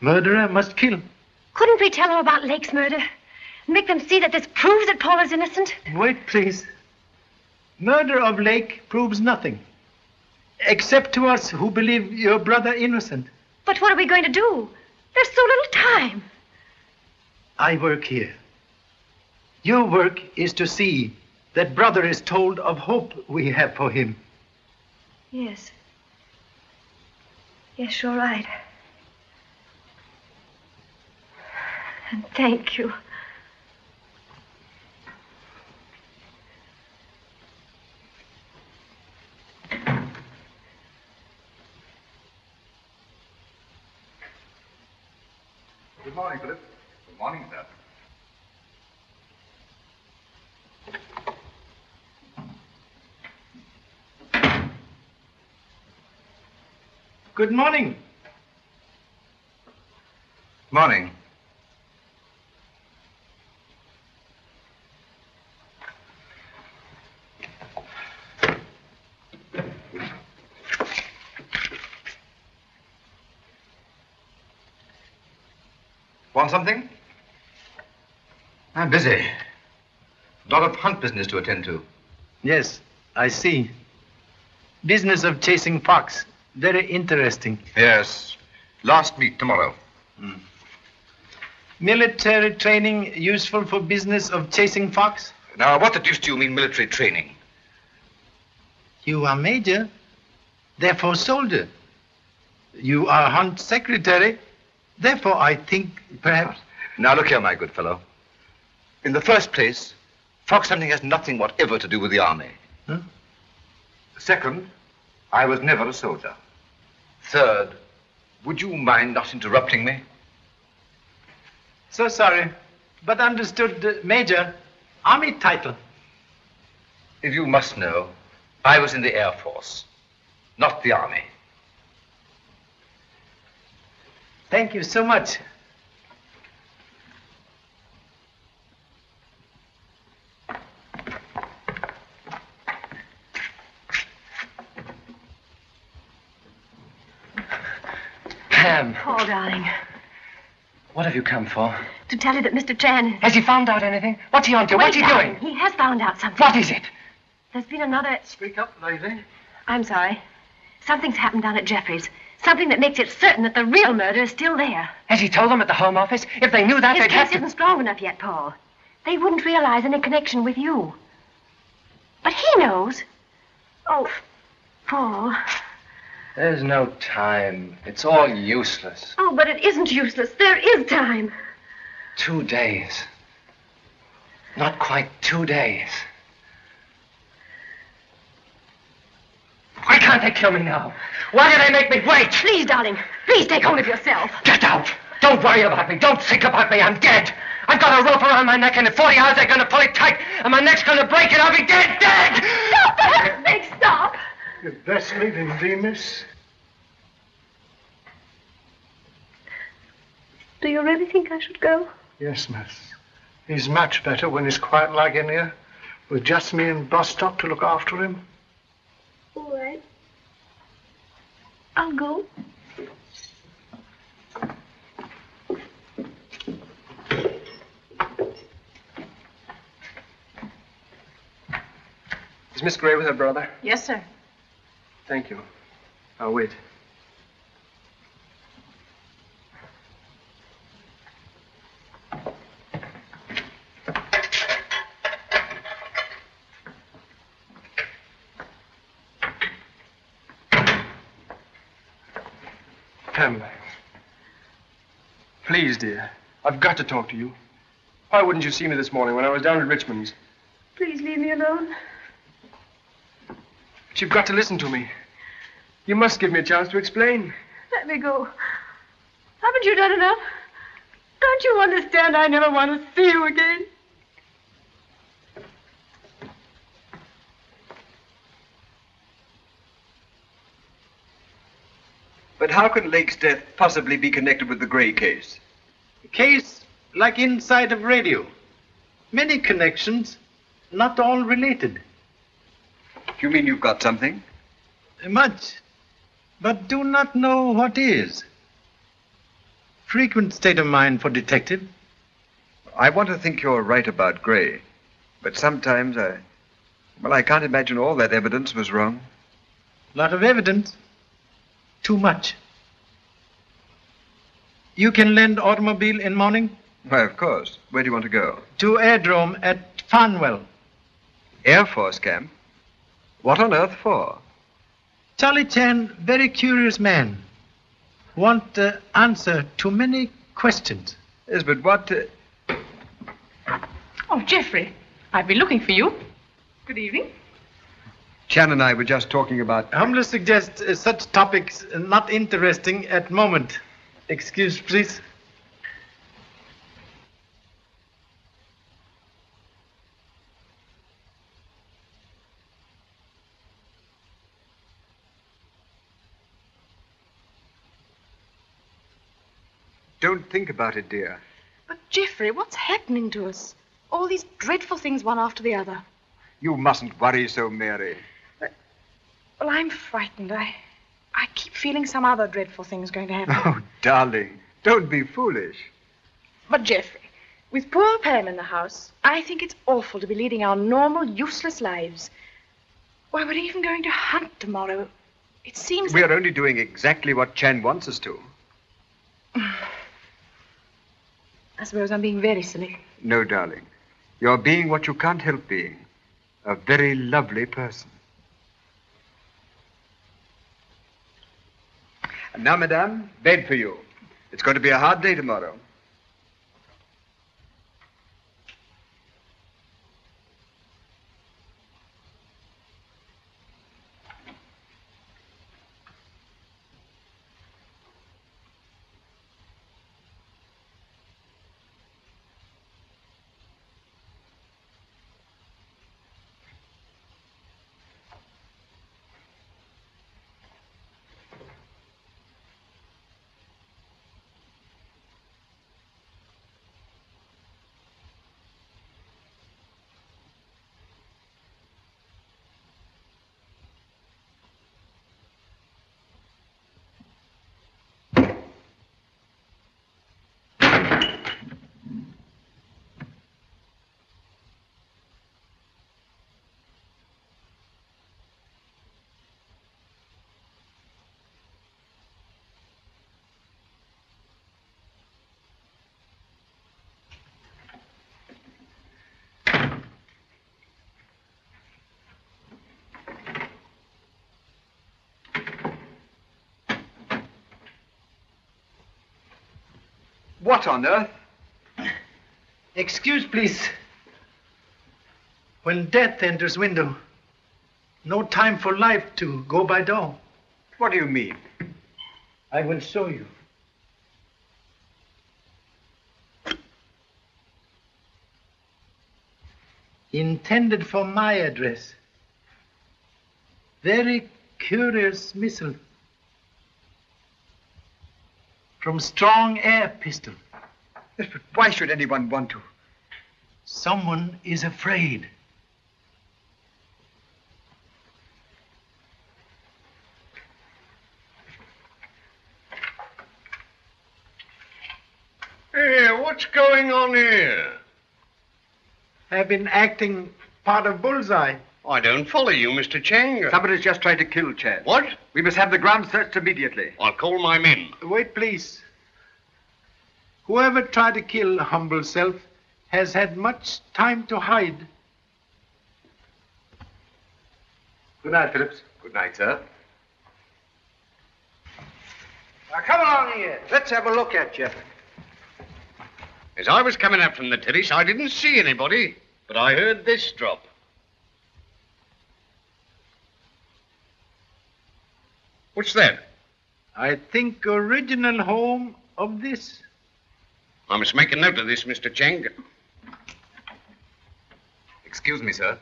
murderer must kill. Couldn't we tell them about Lake's murder? Make them see that this proves that Paul is innocent? Wait, please. Murder of Lake proves nothing. Except to us who believe your brother innocent. But what are we going to do? There's so little time. I work here. Your work is to see that brother is told of hope we have for him. Yes. Yes, you're right. And thank you. Good morning, Philip. Good morning, sir. Good morning. Morning. Want something? I'm busy. A lot of hunt business to attend to. Yes, I see. Business of chasing fox. Very interesting. Yes. Last meet tomorrow. Hmm. Military training useful for business of chasing fox? Now, what the deuce do you mean military training? You are major, therefore soldier. You are hunt secretary, therefore I think perhaps. Now, look here, my good fellow. In the first place, fox hunting has nothing whatever to do with the army. Huh? Second, I was never a soldier. Third, would you mind not interrupting me? So sorry, but understood, uh, major, army title. If you must know, I was in the Air Force, not the Army. Thank you so much. Pam, Paul, oh, darling, what have you come for? to tell you that Mr. Chan is. Has he found out anything? What's he on to? What's he darling, doing? He has found out something. What is it? There's been another. Speak up, lady. I'm sorry. Something's happened down at Geoffrey's. Something that makes it certain that the real murder is still there. Has he told them at the Home Office? If they knew that, His they'd have case to... isn't strong enough yet, Paul. They wouldn't realize any connection with you. But he knows. Oh, Paul. There's no time. It's all useless. Oh, but it isn't useless. There is time. Two days. Not quite two days. Why can't they kill me now? Why do they make me wait? Please, darling. Please take hold of yourself. Get out! Don't worry about me. Don't think about me. I'm dead. I've got a rope around my neck, and in 40 hours they're going to pull it tight, and my neck's going to break, and I'll be dead, dead! Stop, for heaven's sake, stop! You'd best leave him be, miss. Do you really think I should go? Yes, miss. He's much better when he's quiet like in here, with just me and Bostock to look after him. All right. I'll go. Is Miss Gray with her brother? Yes, sir. Thank you. I'll wait. Pam. Please, dear. I've got to talk to you. Why wouldn't you see me this morning when I was down at Richmond's? Please leave me alone. But you've got to listen to me. You must give me a chance to explain. Let me go. Haven't you done enough? Don't you understand I never want to see you again? But how can Lake's death possibly be connected with the Gray case? A Case like inside of radio. Many connections, not all related. You mean you've got something? Much, but do not know what is. Frequent state of mind for detective. I want to think you're right about Gray, but sometimes I. Well, I can't imagine all that evidence was wrong. Lot of evidence. Too much. You can lend automobile in morning? Why, of course. Where do you want to go? To airdrome at Farnwell. Air Force camp? What on earth for? Charlie Chan, very curious man. Want uh, answer to many questions. Yes, but what. Uh... Oh, Geoffrey, I've been looking for you. Good evening. Chan and I were just talking about. Humbly suggest uh, such topics not interesting at moment. Excuse, please. Don't think about it, dear. But, Geoffrey, what's happening to us? All these dreadful things one after the other. You mustn't worry so, Mary. But, Well, I'm frightened. I, I keep feeling some other dreadful thing's going to happen. Oh, darling, don't be foolish. But, Geoffrey, with poor Pam in the house, I think it's awful to be leading our normal, useless lives. Why, we're even going to hunt tomorrow. It seems We are only doing exactly what Chan wants us to. I suppose I'm being very silly. No, darling. You're being what you can't help being. A very lovely person. And now, madame, bed for you. It's going to be a hard day tomorrow. What on earth? Excuse, please. When death enters window, no time for life to go by door. What do you mean? I will show you. Intended for my address. Very curious missile. From strong air pistol. Yes, but why should anyone want to? Someone is afraid. Hey, what's going on here? I've been acting part of Bullseye. I don't follow you, Mr. Chang. Somebody's just tried to kill Chan. What? We must have the ground searched immediately. I'll call my men. Wait, please. Whoever tried to kill the humble self has had much time to hide. Good night, Phillips. Good night, sir. Now, come along here. Let's have a look at you. As I was coming up from the terrace, I didn't see anybody, but I heard this drop. What's that? I think original home of this. I must make a note of this, Mr. Cheng. Excuse me, sir.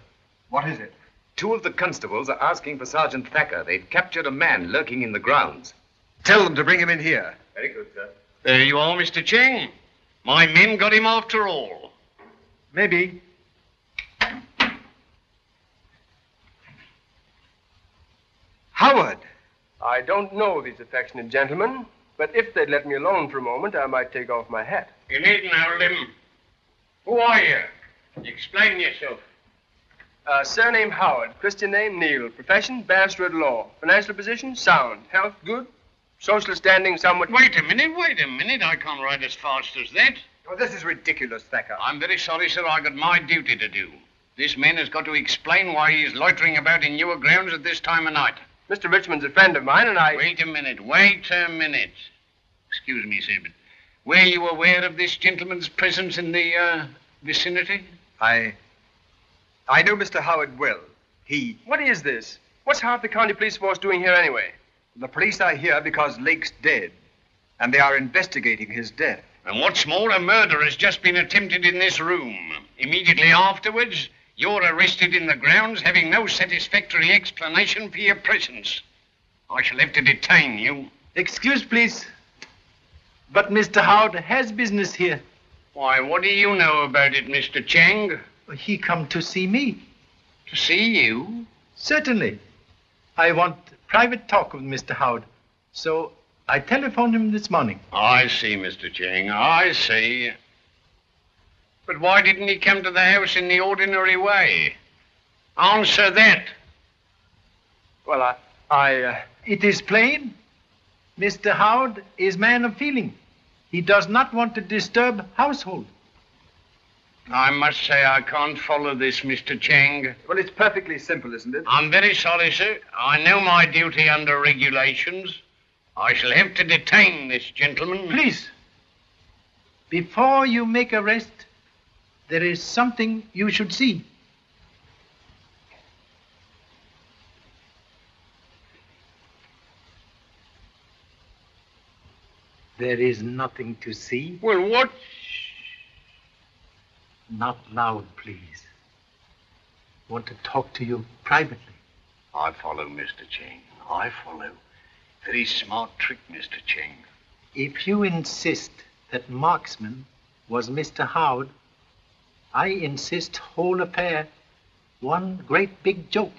What is it? Two of the constables are asking for Sergeant Thacker. They've captured a man lurking in the grounds. Tell them to bring him in here. Very good, sir. There you are, Mr. Cheng. My men got him after all. Maybe. Howard! I don't know these affectionate gentlemen, but if they'd let me alone for a moment, I might take off my hat. You needn't hold him. Who are you? Explain yourself. Uh, surname Howard, Christian name Neil, profession barrister at law, financial position sound, health good, social standing somewhat. Wait a minute, wait a minute. I can't ride as fast as that. Oh, this is ridiculous, Thacker. I'm very sorry, sir. I got my duty to do. This man has got to explain why he's loitering about in your grounds at this time of night. Mr. Richmond's a friend of mine, and I. Wait a minute, wait a minute. Excuse me, sir, but were you aware of this gentleman's presence in the uh, vicinity? I. I know Mr. Howard well. He. What is this? What's half the county police force doing here anyway? The police are here because Lake's dead, and they are investigating his death. And what's more, a murder has just been attempted in this room. Immediately afterwards, you're arrested in the grounds, having no satisfactory explanation for your presence. I shall have to detain you. Excuse, please. But Mr. Howard has business here. Why, what do you know about it, Mr. Chang? He come to see me. To see you? Certainly. I want private talk with Mr. Howard. So I telephoned him this morning. I see, Mr. Chang. I see. But why didn't he come to the house in the ordinary way? Answer that. Well, I. I. Uh... It is plain. Mr. Howard is man of feeling. He does not want to disturb household. I must say I can't follow this, Mr. Chang. Well, it's perfectly simple, isn't it? I'm very sorry, sir. I know my duty under regulations. I shall have to detain this gentleman. Please, before you make arrest, there is something you should see. There is nothing to see. Well, what? Not loud, please. Want to talk to you privately. I follow, Mr. Chang. I follow. Very smart trick, Mr. Chang. If you insist that Marksman was Mr. Howard, I insist whole affair one great big joke.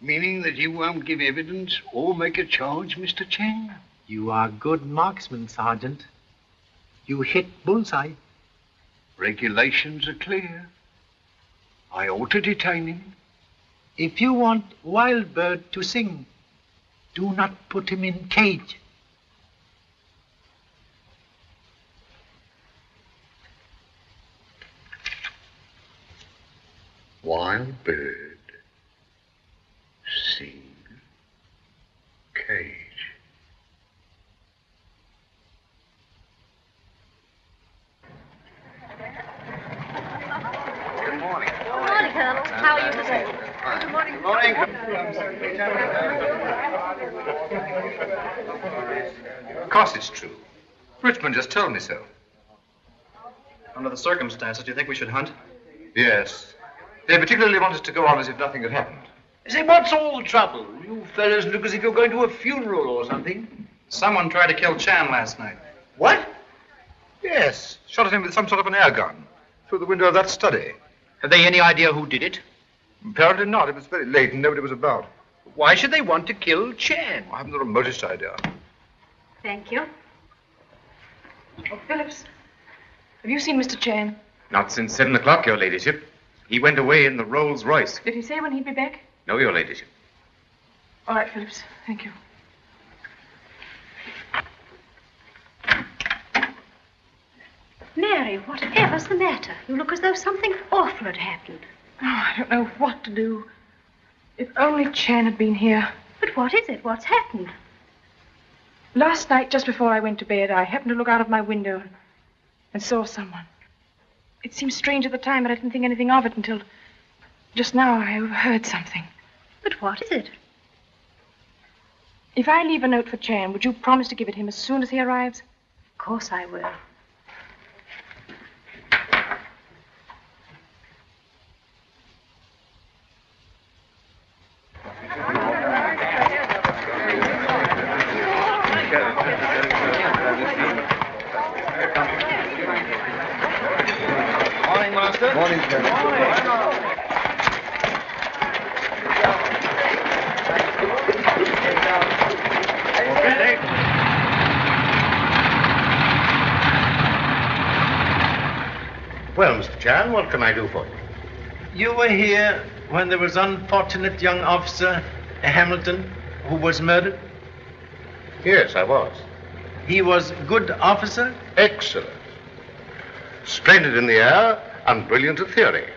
Meaning that you won't give evidence or make a charge, Mr. Chang? You are good marksman, Sergeant. You hit bullseye. Regulations are clear. I ought to detain him. If you want Wild Bird to sing, do not put him in cage. Wild bird. Sing. Cage. Good morning, Colonel. How are you today? Good morning. Good morning. Of course it's true. Richmond just told me so. Under the circumstances, do you think we should hunt? Yes. They particularly want us to go on as if nothing had happened. Say, what's all the trouble? You fellows look as if you're going to a funeral or something. Someone tried to kill Chan last night. What? Yes. Shot at him with some sort of an air gun through the window of that study. Have they any idea who did it? Apparently not. It was very late and nobody was about. Why should they want to kill Chan? I haven't the remotest idea. Thank you. Oh, Phillips, have you seen Mr. Chan? Not since seven o'clock, Your Ladyship. He went away in the Rolls Royce. Did he say when he'd be back? No, Your Ladyship. All right, Phillips. Thank you. Mary, whatever's the matter? You look as though something awful had happened. Oh, I don't know what to do. If only Chan had been here. But what is it? What's happened? Last night, just before I went to bed, I happened to look out of my window and saw someone. It seemed strange at the time, but I didn't think anything of it until just now I overheard something. But what is it? If I leave a note for Chan, would you promise to give it him as soon as he arrives? Of course I will. Morning, Master. Morning, Colonel. Well, Mr. Chan, what can I do for you? You were here when there was unfortunate young officer Hamilton who was murdered? Yes, I was. He was good officer? Excellent. Splendid in the air and brilliant at theory.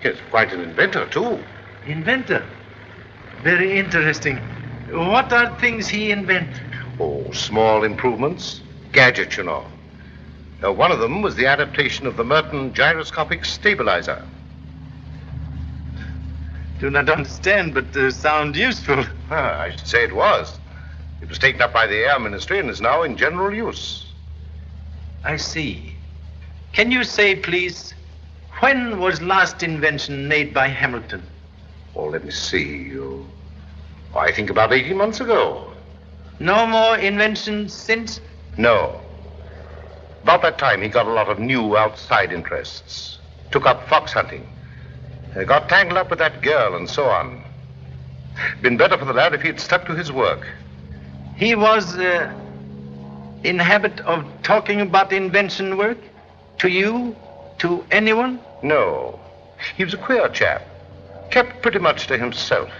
He's quite an inventor, too. Inventor? Very interesting. What are things he invented? Oh, small improvements. Gadgets, you know. Uh, one of them was the adaptation of the Merton gyroscopic stabilizer. Do not understand, but uh, sound useful. Ah, I should say it was. It was taken up by the Air Ministry and is now in general use. I see. Can you say, please, when was last invention made by Hamilton? Oh, let me see. You... I think about 18 months ago. No more inventions since? No. About that time, he got a lot of new outside interests. Took up fox hunting. Got tangled up with that girl and so on. Been better for the lad if he had stuck to his work. He was uh, in habit of talking about invention work to you, To anyone? No. He was a queer chap. Kept pretty much to himself.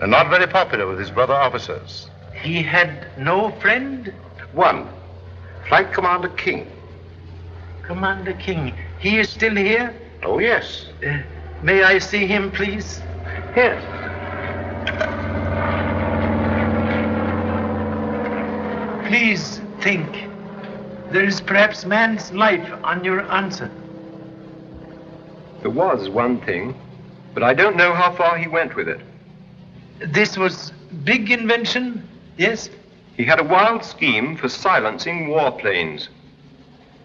And not very popular with his brother officers. He had no friend? One. Flight Commander King. Commander King. He is still here? Oh, yes. Uh, may I see him, please? Yes. Please think. There is perhaps man's life on your answer. There was one thing, but I don't know how far he went with it. This was big invention, yes? He had a wild scheme for silencing warplanes.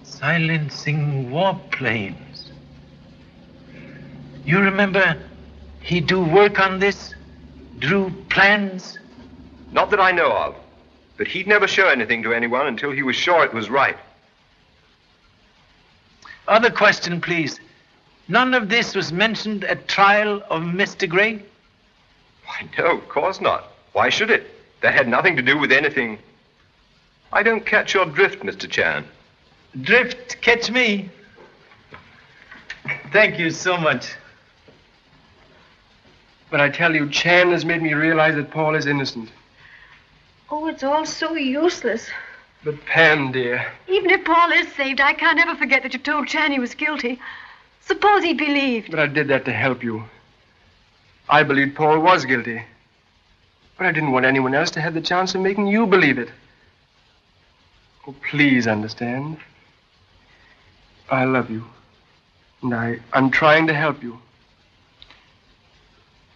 Silencing warplanes. You remember he do work on this? Drew plans? Not that I know of, but he'd never show anything to anyone until he was sure it was right. Other question, please. None of this was mentioned at trial of Mr. Gray? Why, no, of course not. Why should it? That had nothing to do with anything. I don't catch your drift, Mr. Chan. Drift catch me. Thank you so much. But I tell you, Chan has made me realize that Paul is innocent. Oh, it's all so useless. But Pam, dear, Even if Paul is saved, I can't ever forget that you told Chan he was guilty. Suppose he believed. but I did that to help you. I believed Paul was guilty. But I didn't want anyone else to have the chance of making you believe it. Oh, please understand. I love you. And I, I'm trying to help you.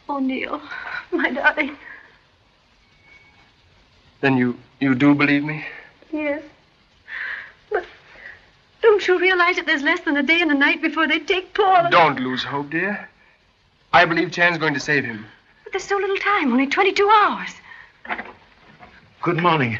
Oh, Neil, my darling. Then you, you do believe me? Yes. But don't you realize that there's less than a day and a night before they take Paul? Don't lose hope, dear. I believe Chan's going to save him. But there's so little time, only 22 hours. Good morning.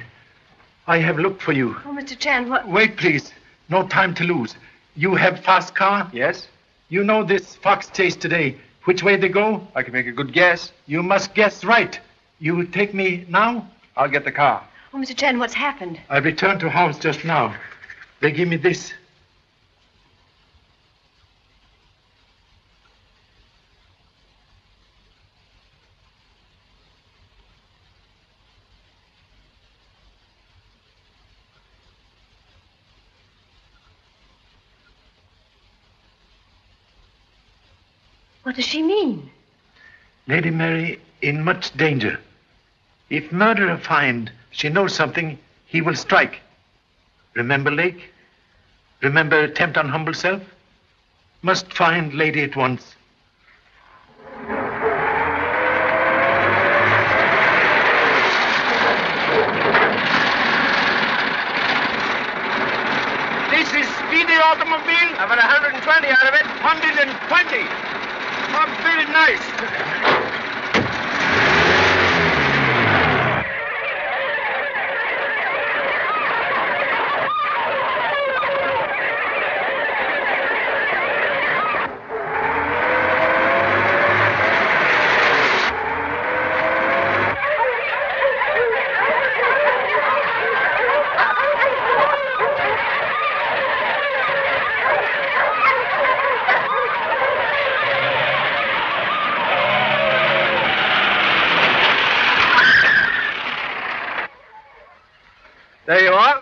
I have looked for you. Oh, Mr. Chan, what? Wait, please. No time to lose. You have fast car? Yes. You know this fox chase today. Which way they go? I can make a good guess. You must guess right. You will take me now? I'll get the car. Oh, Mr. Chan, what's happened? I returned to house just now. They give me this. What does she mean? Lady Mary in much danger. If murderer find she knows something, he will strike. Remember Lake? Remember attempt on humble self? Must find lady at once. This is speedy automobile. I've got 120 out of it. 120. Oh, very nice. There you are.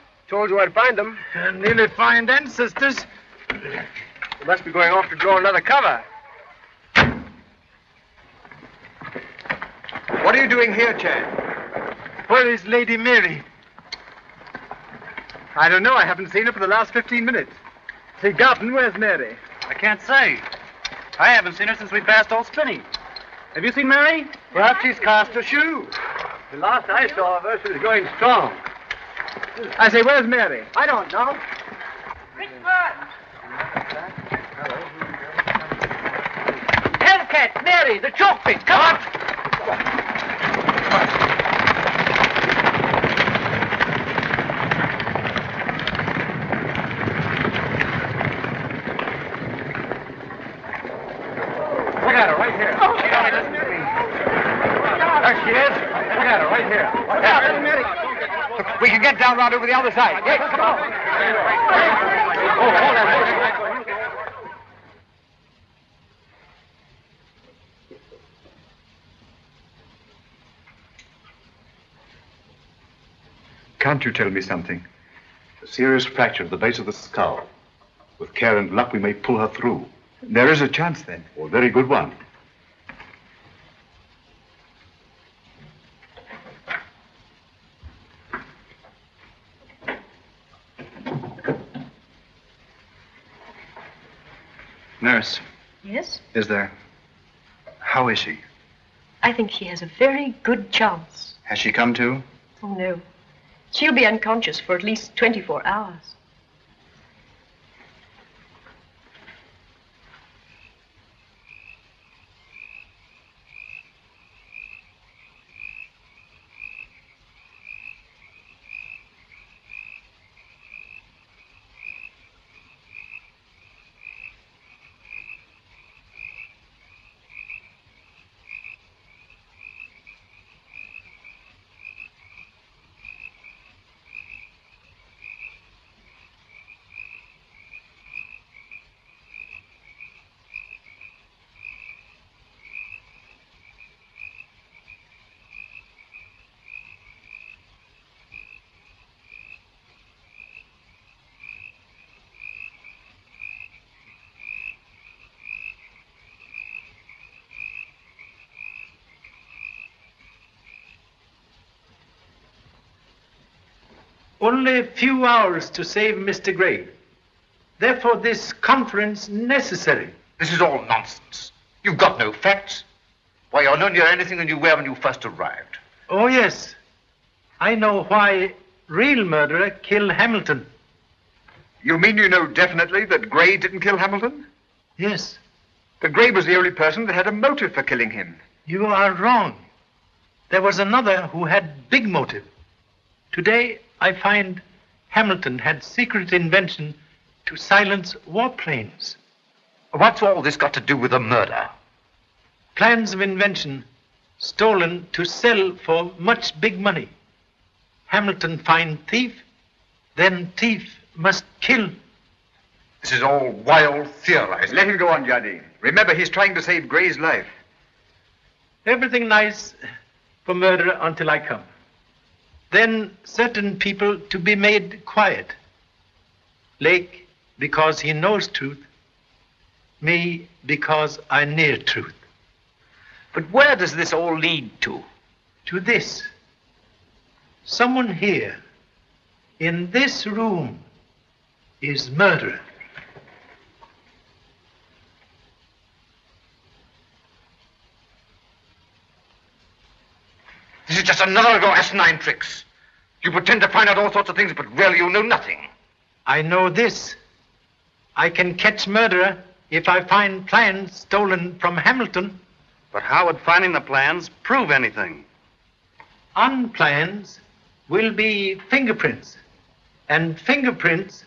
I'd find them. Uh, nearly find ancestors. You must be going off to draw another cover. What are you doing here, Chan? Where is Lady Mary? I don't know. I haven't seen her for the last 15 minutes. See, Garton, where's Mary? I can't say. I haven't seen her since we passed Old Spinney. Have you seen Mary? Perhaps she's cast a shoe. The last I saw of her, she was going strong. I say, where's Mary? I don't know. Hellcat, Mary, the choke pit. Come on. Look at her right here. She only listens to me. There she is. Look at her right here. Yeah. We can get down round over the other side. Come on. Hold on. Can't you tell me something? A serious fracture at the base of the skull. With care and luck, we may pull her through. There is a chance, then. A very good one. Nurse, Yes? is there? How is she? I think she has a very good chance. Has she come to? Oh, no. She'll be unconscious for at least 24 hours. Only a few hours to save Mr. Gray. Therefore, this conference necessary. This is all nonsense. You've got no facts. Why, you're no nearer anything than you were when you first arrived. Oh, yes. I know why real murderer killed Hamilton. You mean you know definitely that Gray didn't kill Hamilton? Yes. That Gray was the only person that had a motive for killing him. You are wrong. There was another who had big motive. Today, I find Hamilton had secret invention to silence warplanes. What's all this got to do with the murder? Plans of invention stolen to sell for much big money. Hamilton find thief, then thief must kill. This is all wild theorizing. Let him go on, Jardine. Remember, he's trying to save Gray's life. Everything nice for murder until I come. Then certain people to be made quiet. Lake, because he knows truth. Me, because I near truth. But where does this all lead to? To this. Someone here, in this room, is murderer. Is just another of your asinine tricks. You pretend to find out all sorts of things, but really you know nothing. I know this. I can catch murderer if I find plans stolen from Hamilton. But how would finding the plans prove anything? On plans will be fingerprints, and fingerprints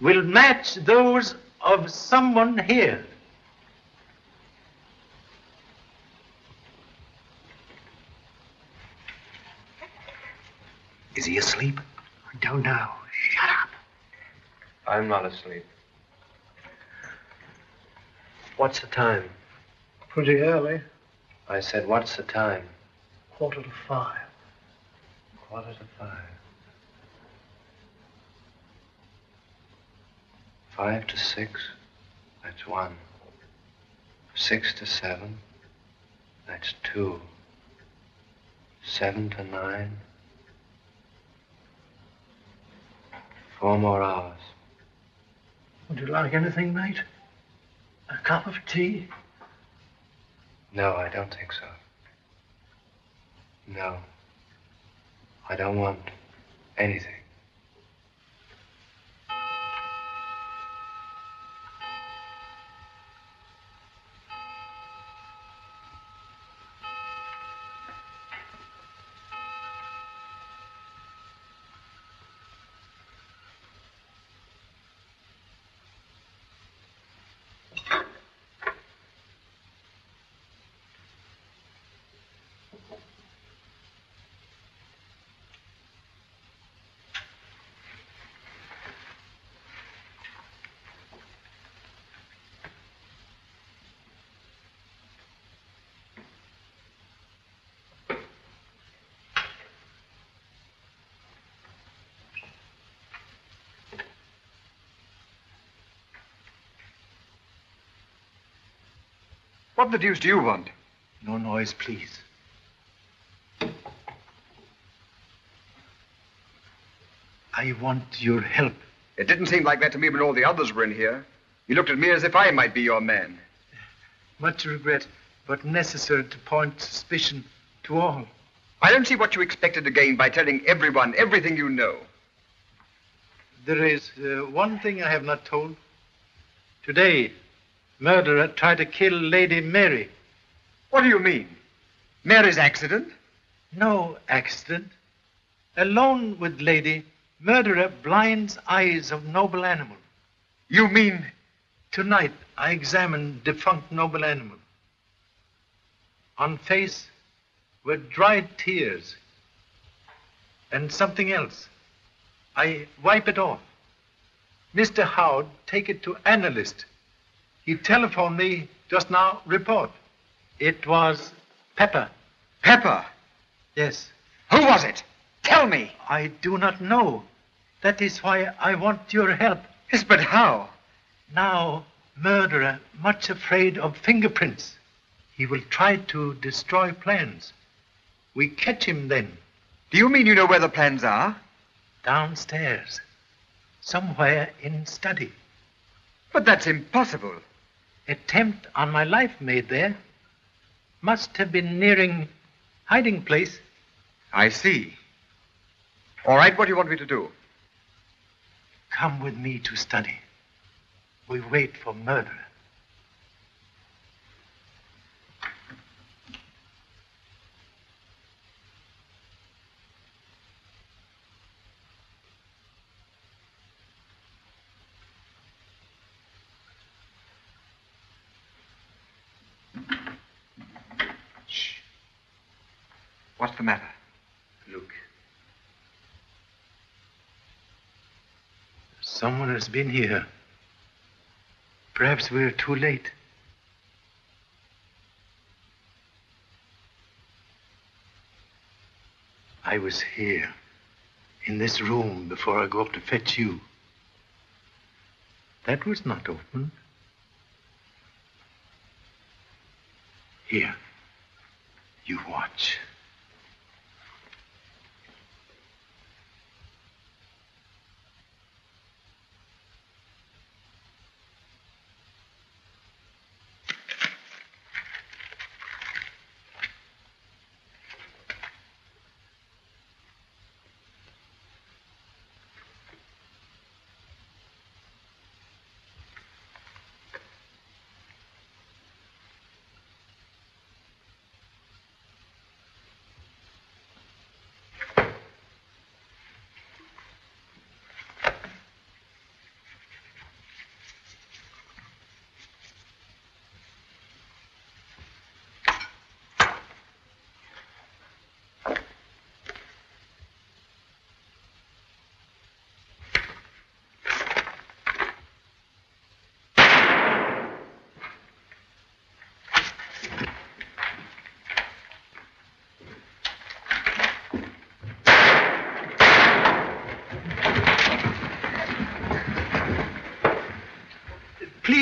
will match those of someone here. Is he asleep? I don't know. Shut up. I'm not asleep. What's the time? Pretty early. I said, what's the time? Quarter to five. Quarter to five. Five to six, that's one. Six to seven, that's two. Seven to nine, four more hours. Would you like anything, mate? A cup of tea? No, I don't think so. No. I don't want anything. What the deuce do you want? No noise, please. I want your help. It didn't seem like that to me when all the others were in here. You looked at me as if I might be your man. Much regret, but necessary to point suspicion to all. I don't see what you expected to gain by telling everyone everything you know. There is uh, one thing I have not told. Today, murderer tried to kill Lady Mary. What do you mean? Mary's accident? No accident. Alone with lady, murderer blinds eyes of noble animal. You mean? Tonight, I examined defunct noble animal. On face were dried tears and something else. I wipe it off. Mr. Howard take it to analyst. He telephoned me just now, report. It was Pepper. Pepper? Yes. Who was it? Tell me. I do not know. That is why I want your help. Yes, but how? Now, murderer, much afraid of fingerprints. He will try to destroy plans. We catch him then. Do you mean you know where the plans are? Downstairs. Somewhere in study. But that's impossible. Attempt on my life made there. Must have been nearing hiding place. I see. All right, what do you want me to do? Come with me to study. We wait for murder. What's the matter? Look. Someone has been here. Perhaps we're too late. I was here, in this room, before I go up to fetch you. That was not open. Here. You watch.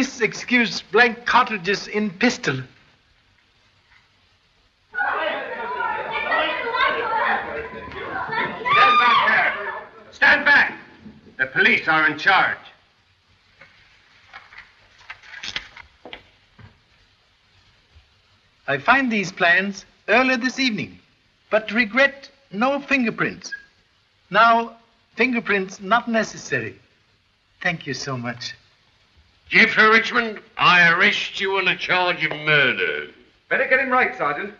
Please excuse blank cartridges in pistol. Stand back there. Stand back. The police are in charge. I find these plans earlier this evening, but regret no fingerprints. Now, fingerprints not necessary. Thank you so much. Geoffrey Richmond, I arrest you on a charge of murder. Better get him right, Sergeant.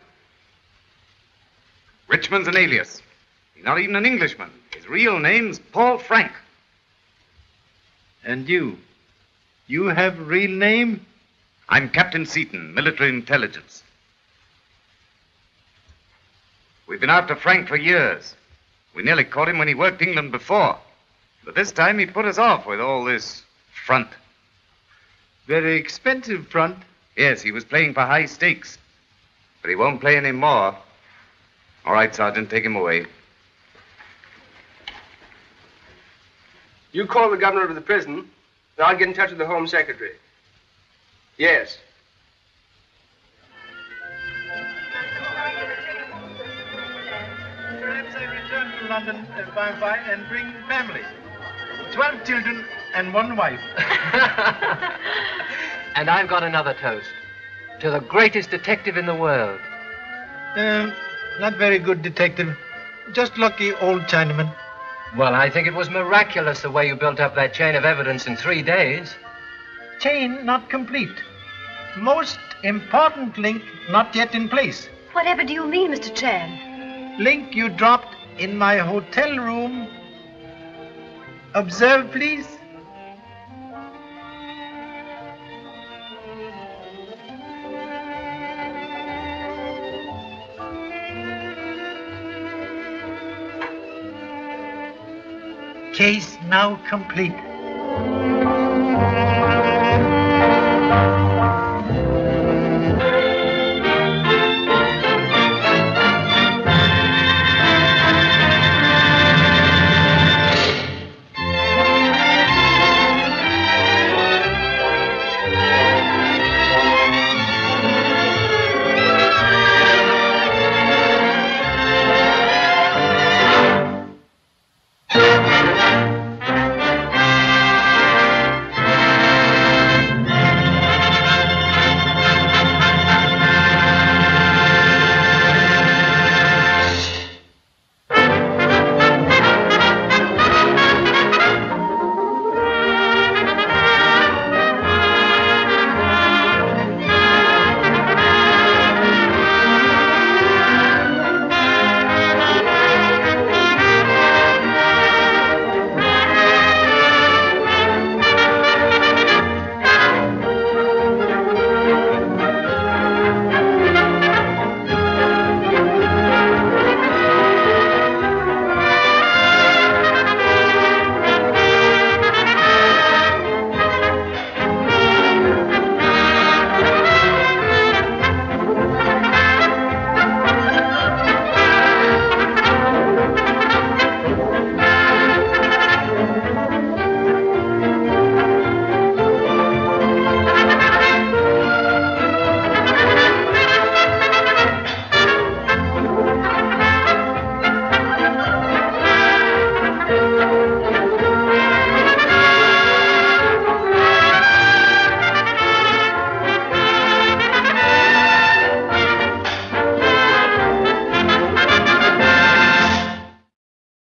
Richmond's an alias. He's not even an Englishman. His real name's Paul Frank. And you? You have real name? I'm Captain Seaton, military intelligence. We've been after Frank for years. We nearly caught him when he worked England before. But this time he put us off with all this front. Very expensive front. Yes, he was playing for high stakes. But he won't play any more. All right, Sergeant, take him away. You call the governor of the prison, and I'll get in touch with the Home Secretary. Yes. Perhaps I return to London by and by and bring family. Twelve children and one wife. And I've got another toast. To the greatest detective in the world. Um, not very good detective. Just lucky old Chinaman. Well, I think it was miraculous the way you built up that chain of evidence in three days. Chain not complete. Most important link not yet in place. Whatever do you mean, Mr. Chan? Link you dropped in my hotel room. Observe, please. Case now complete.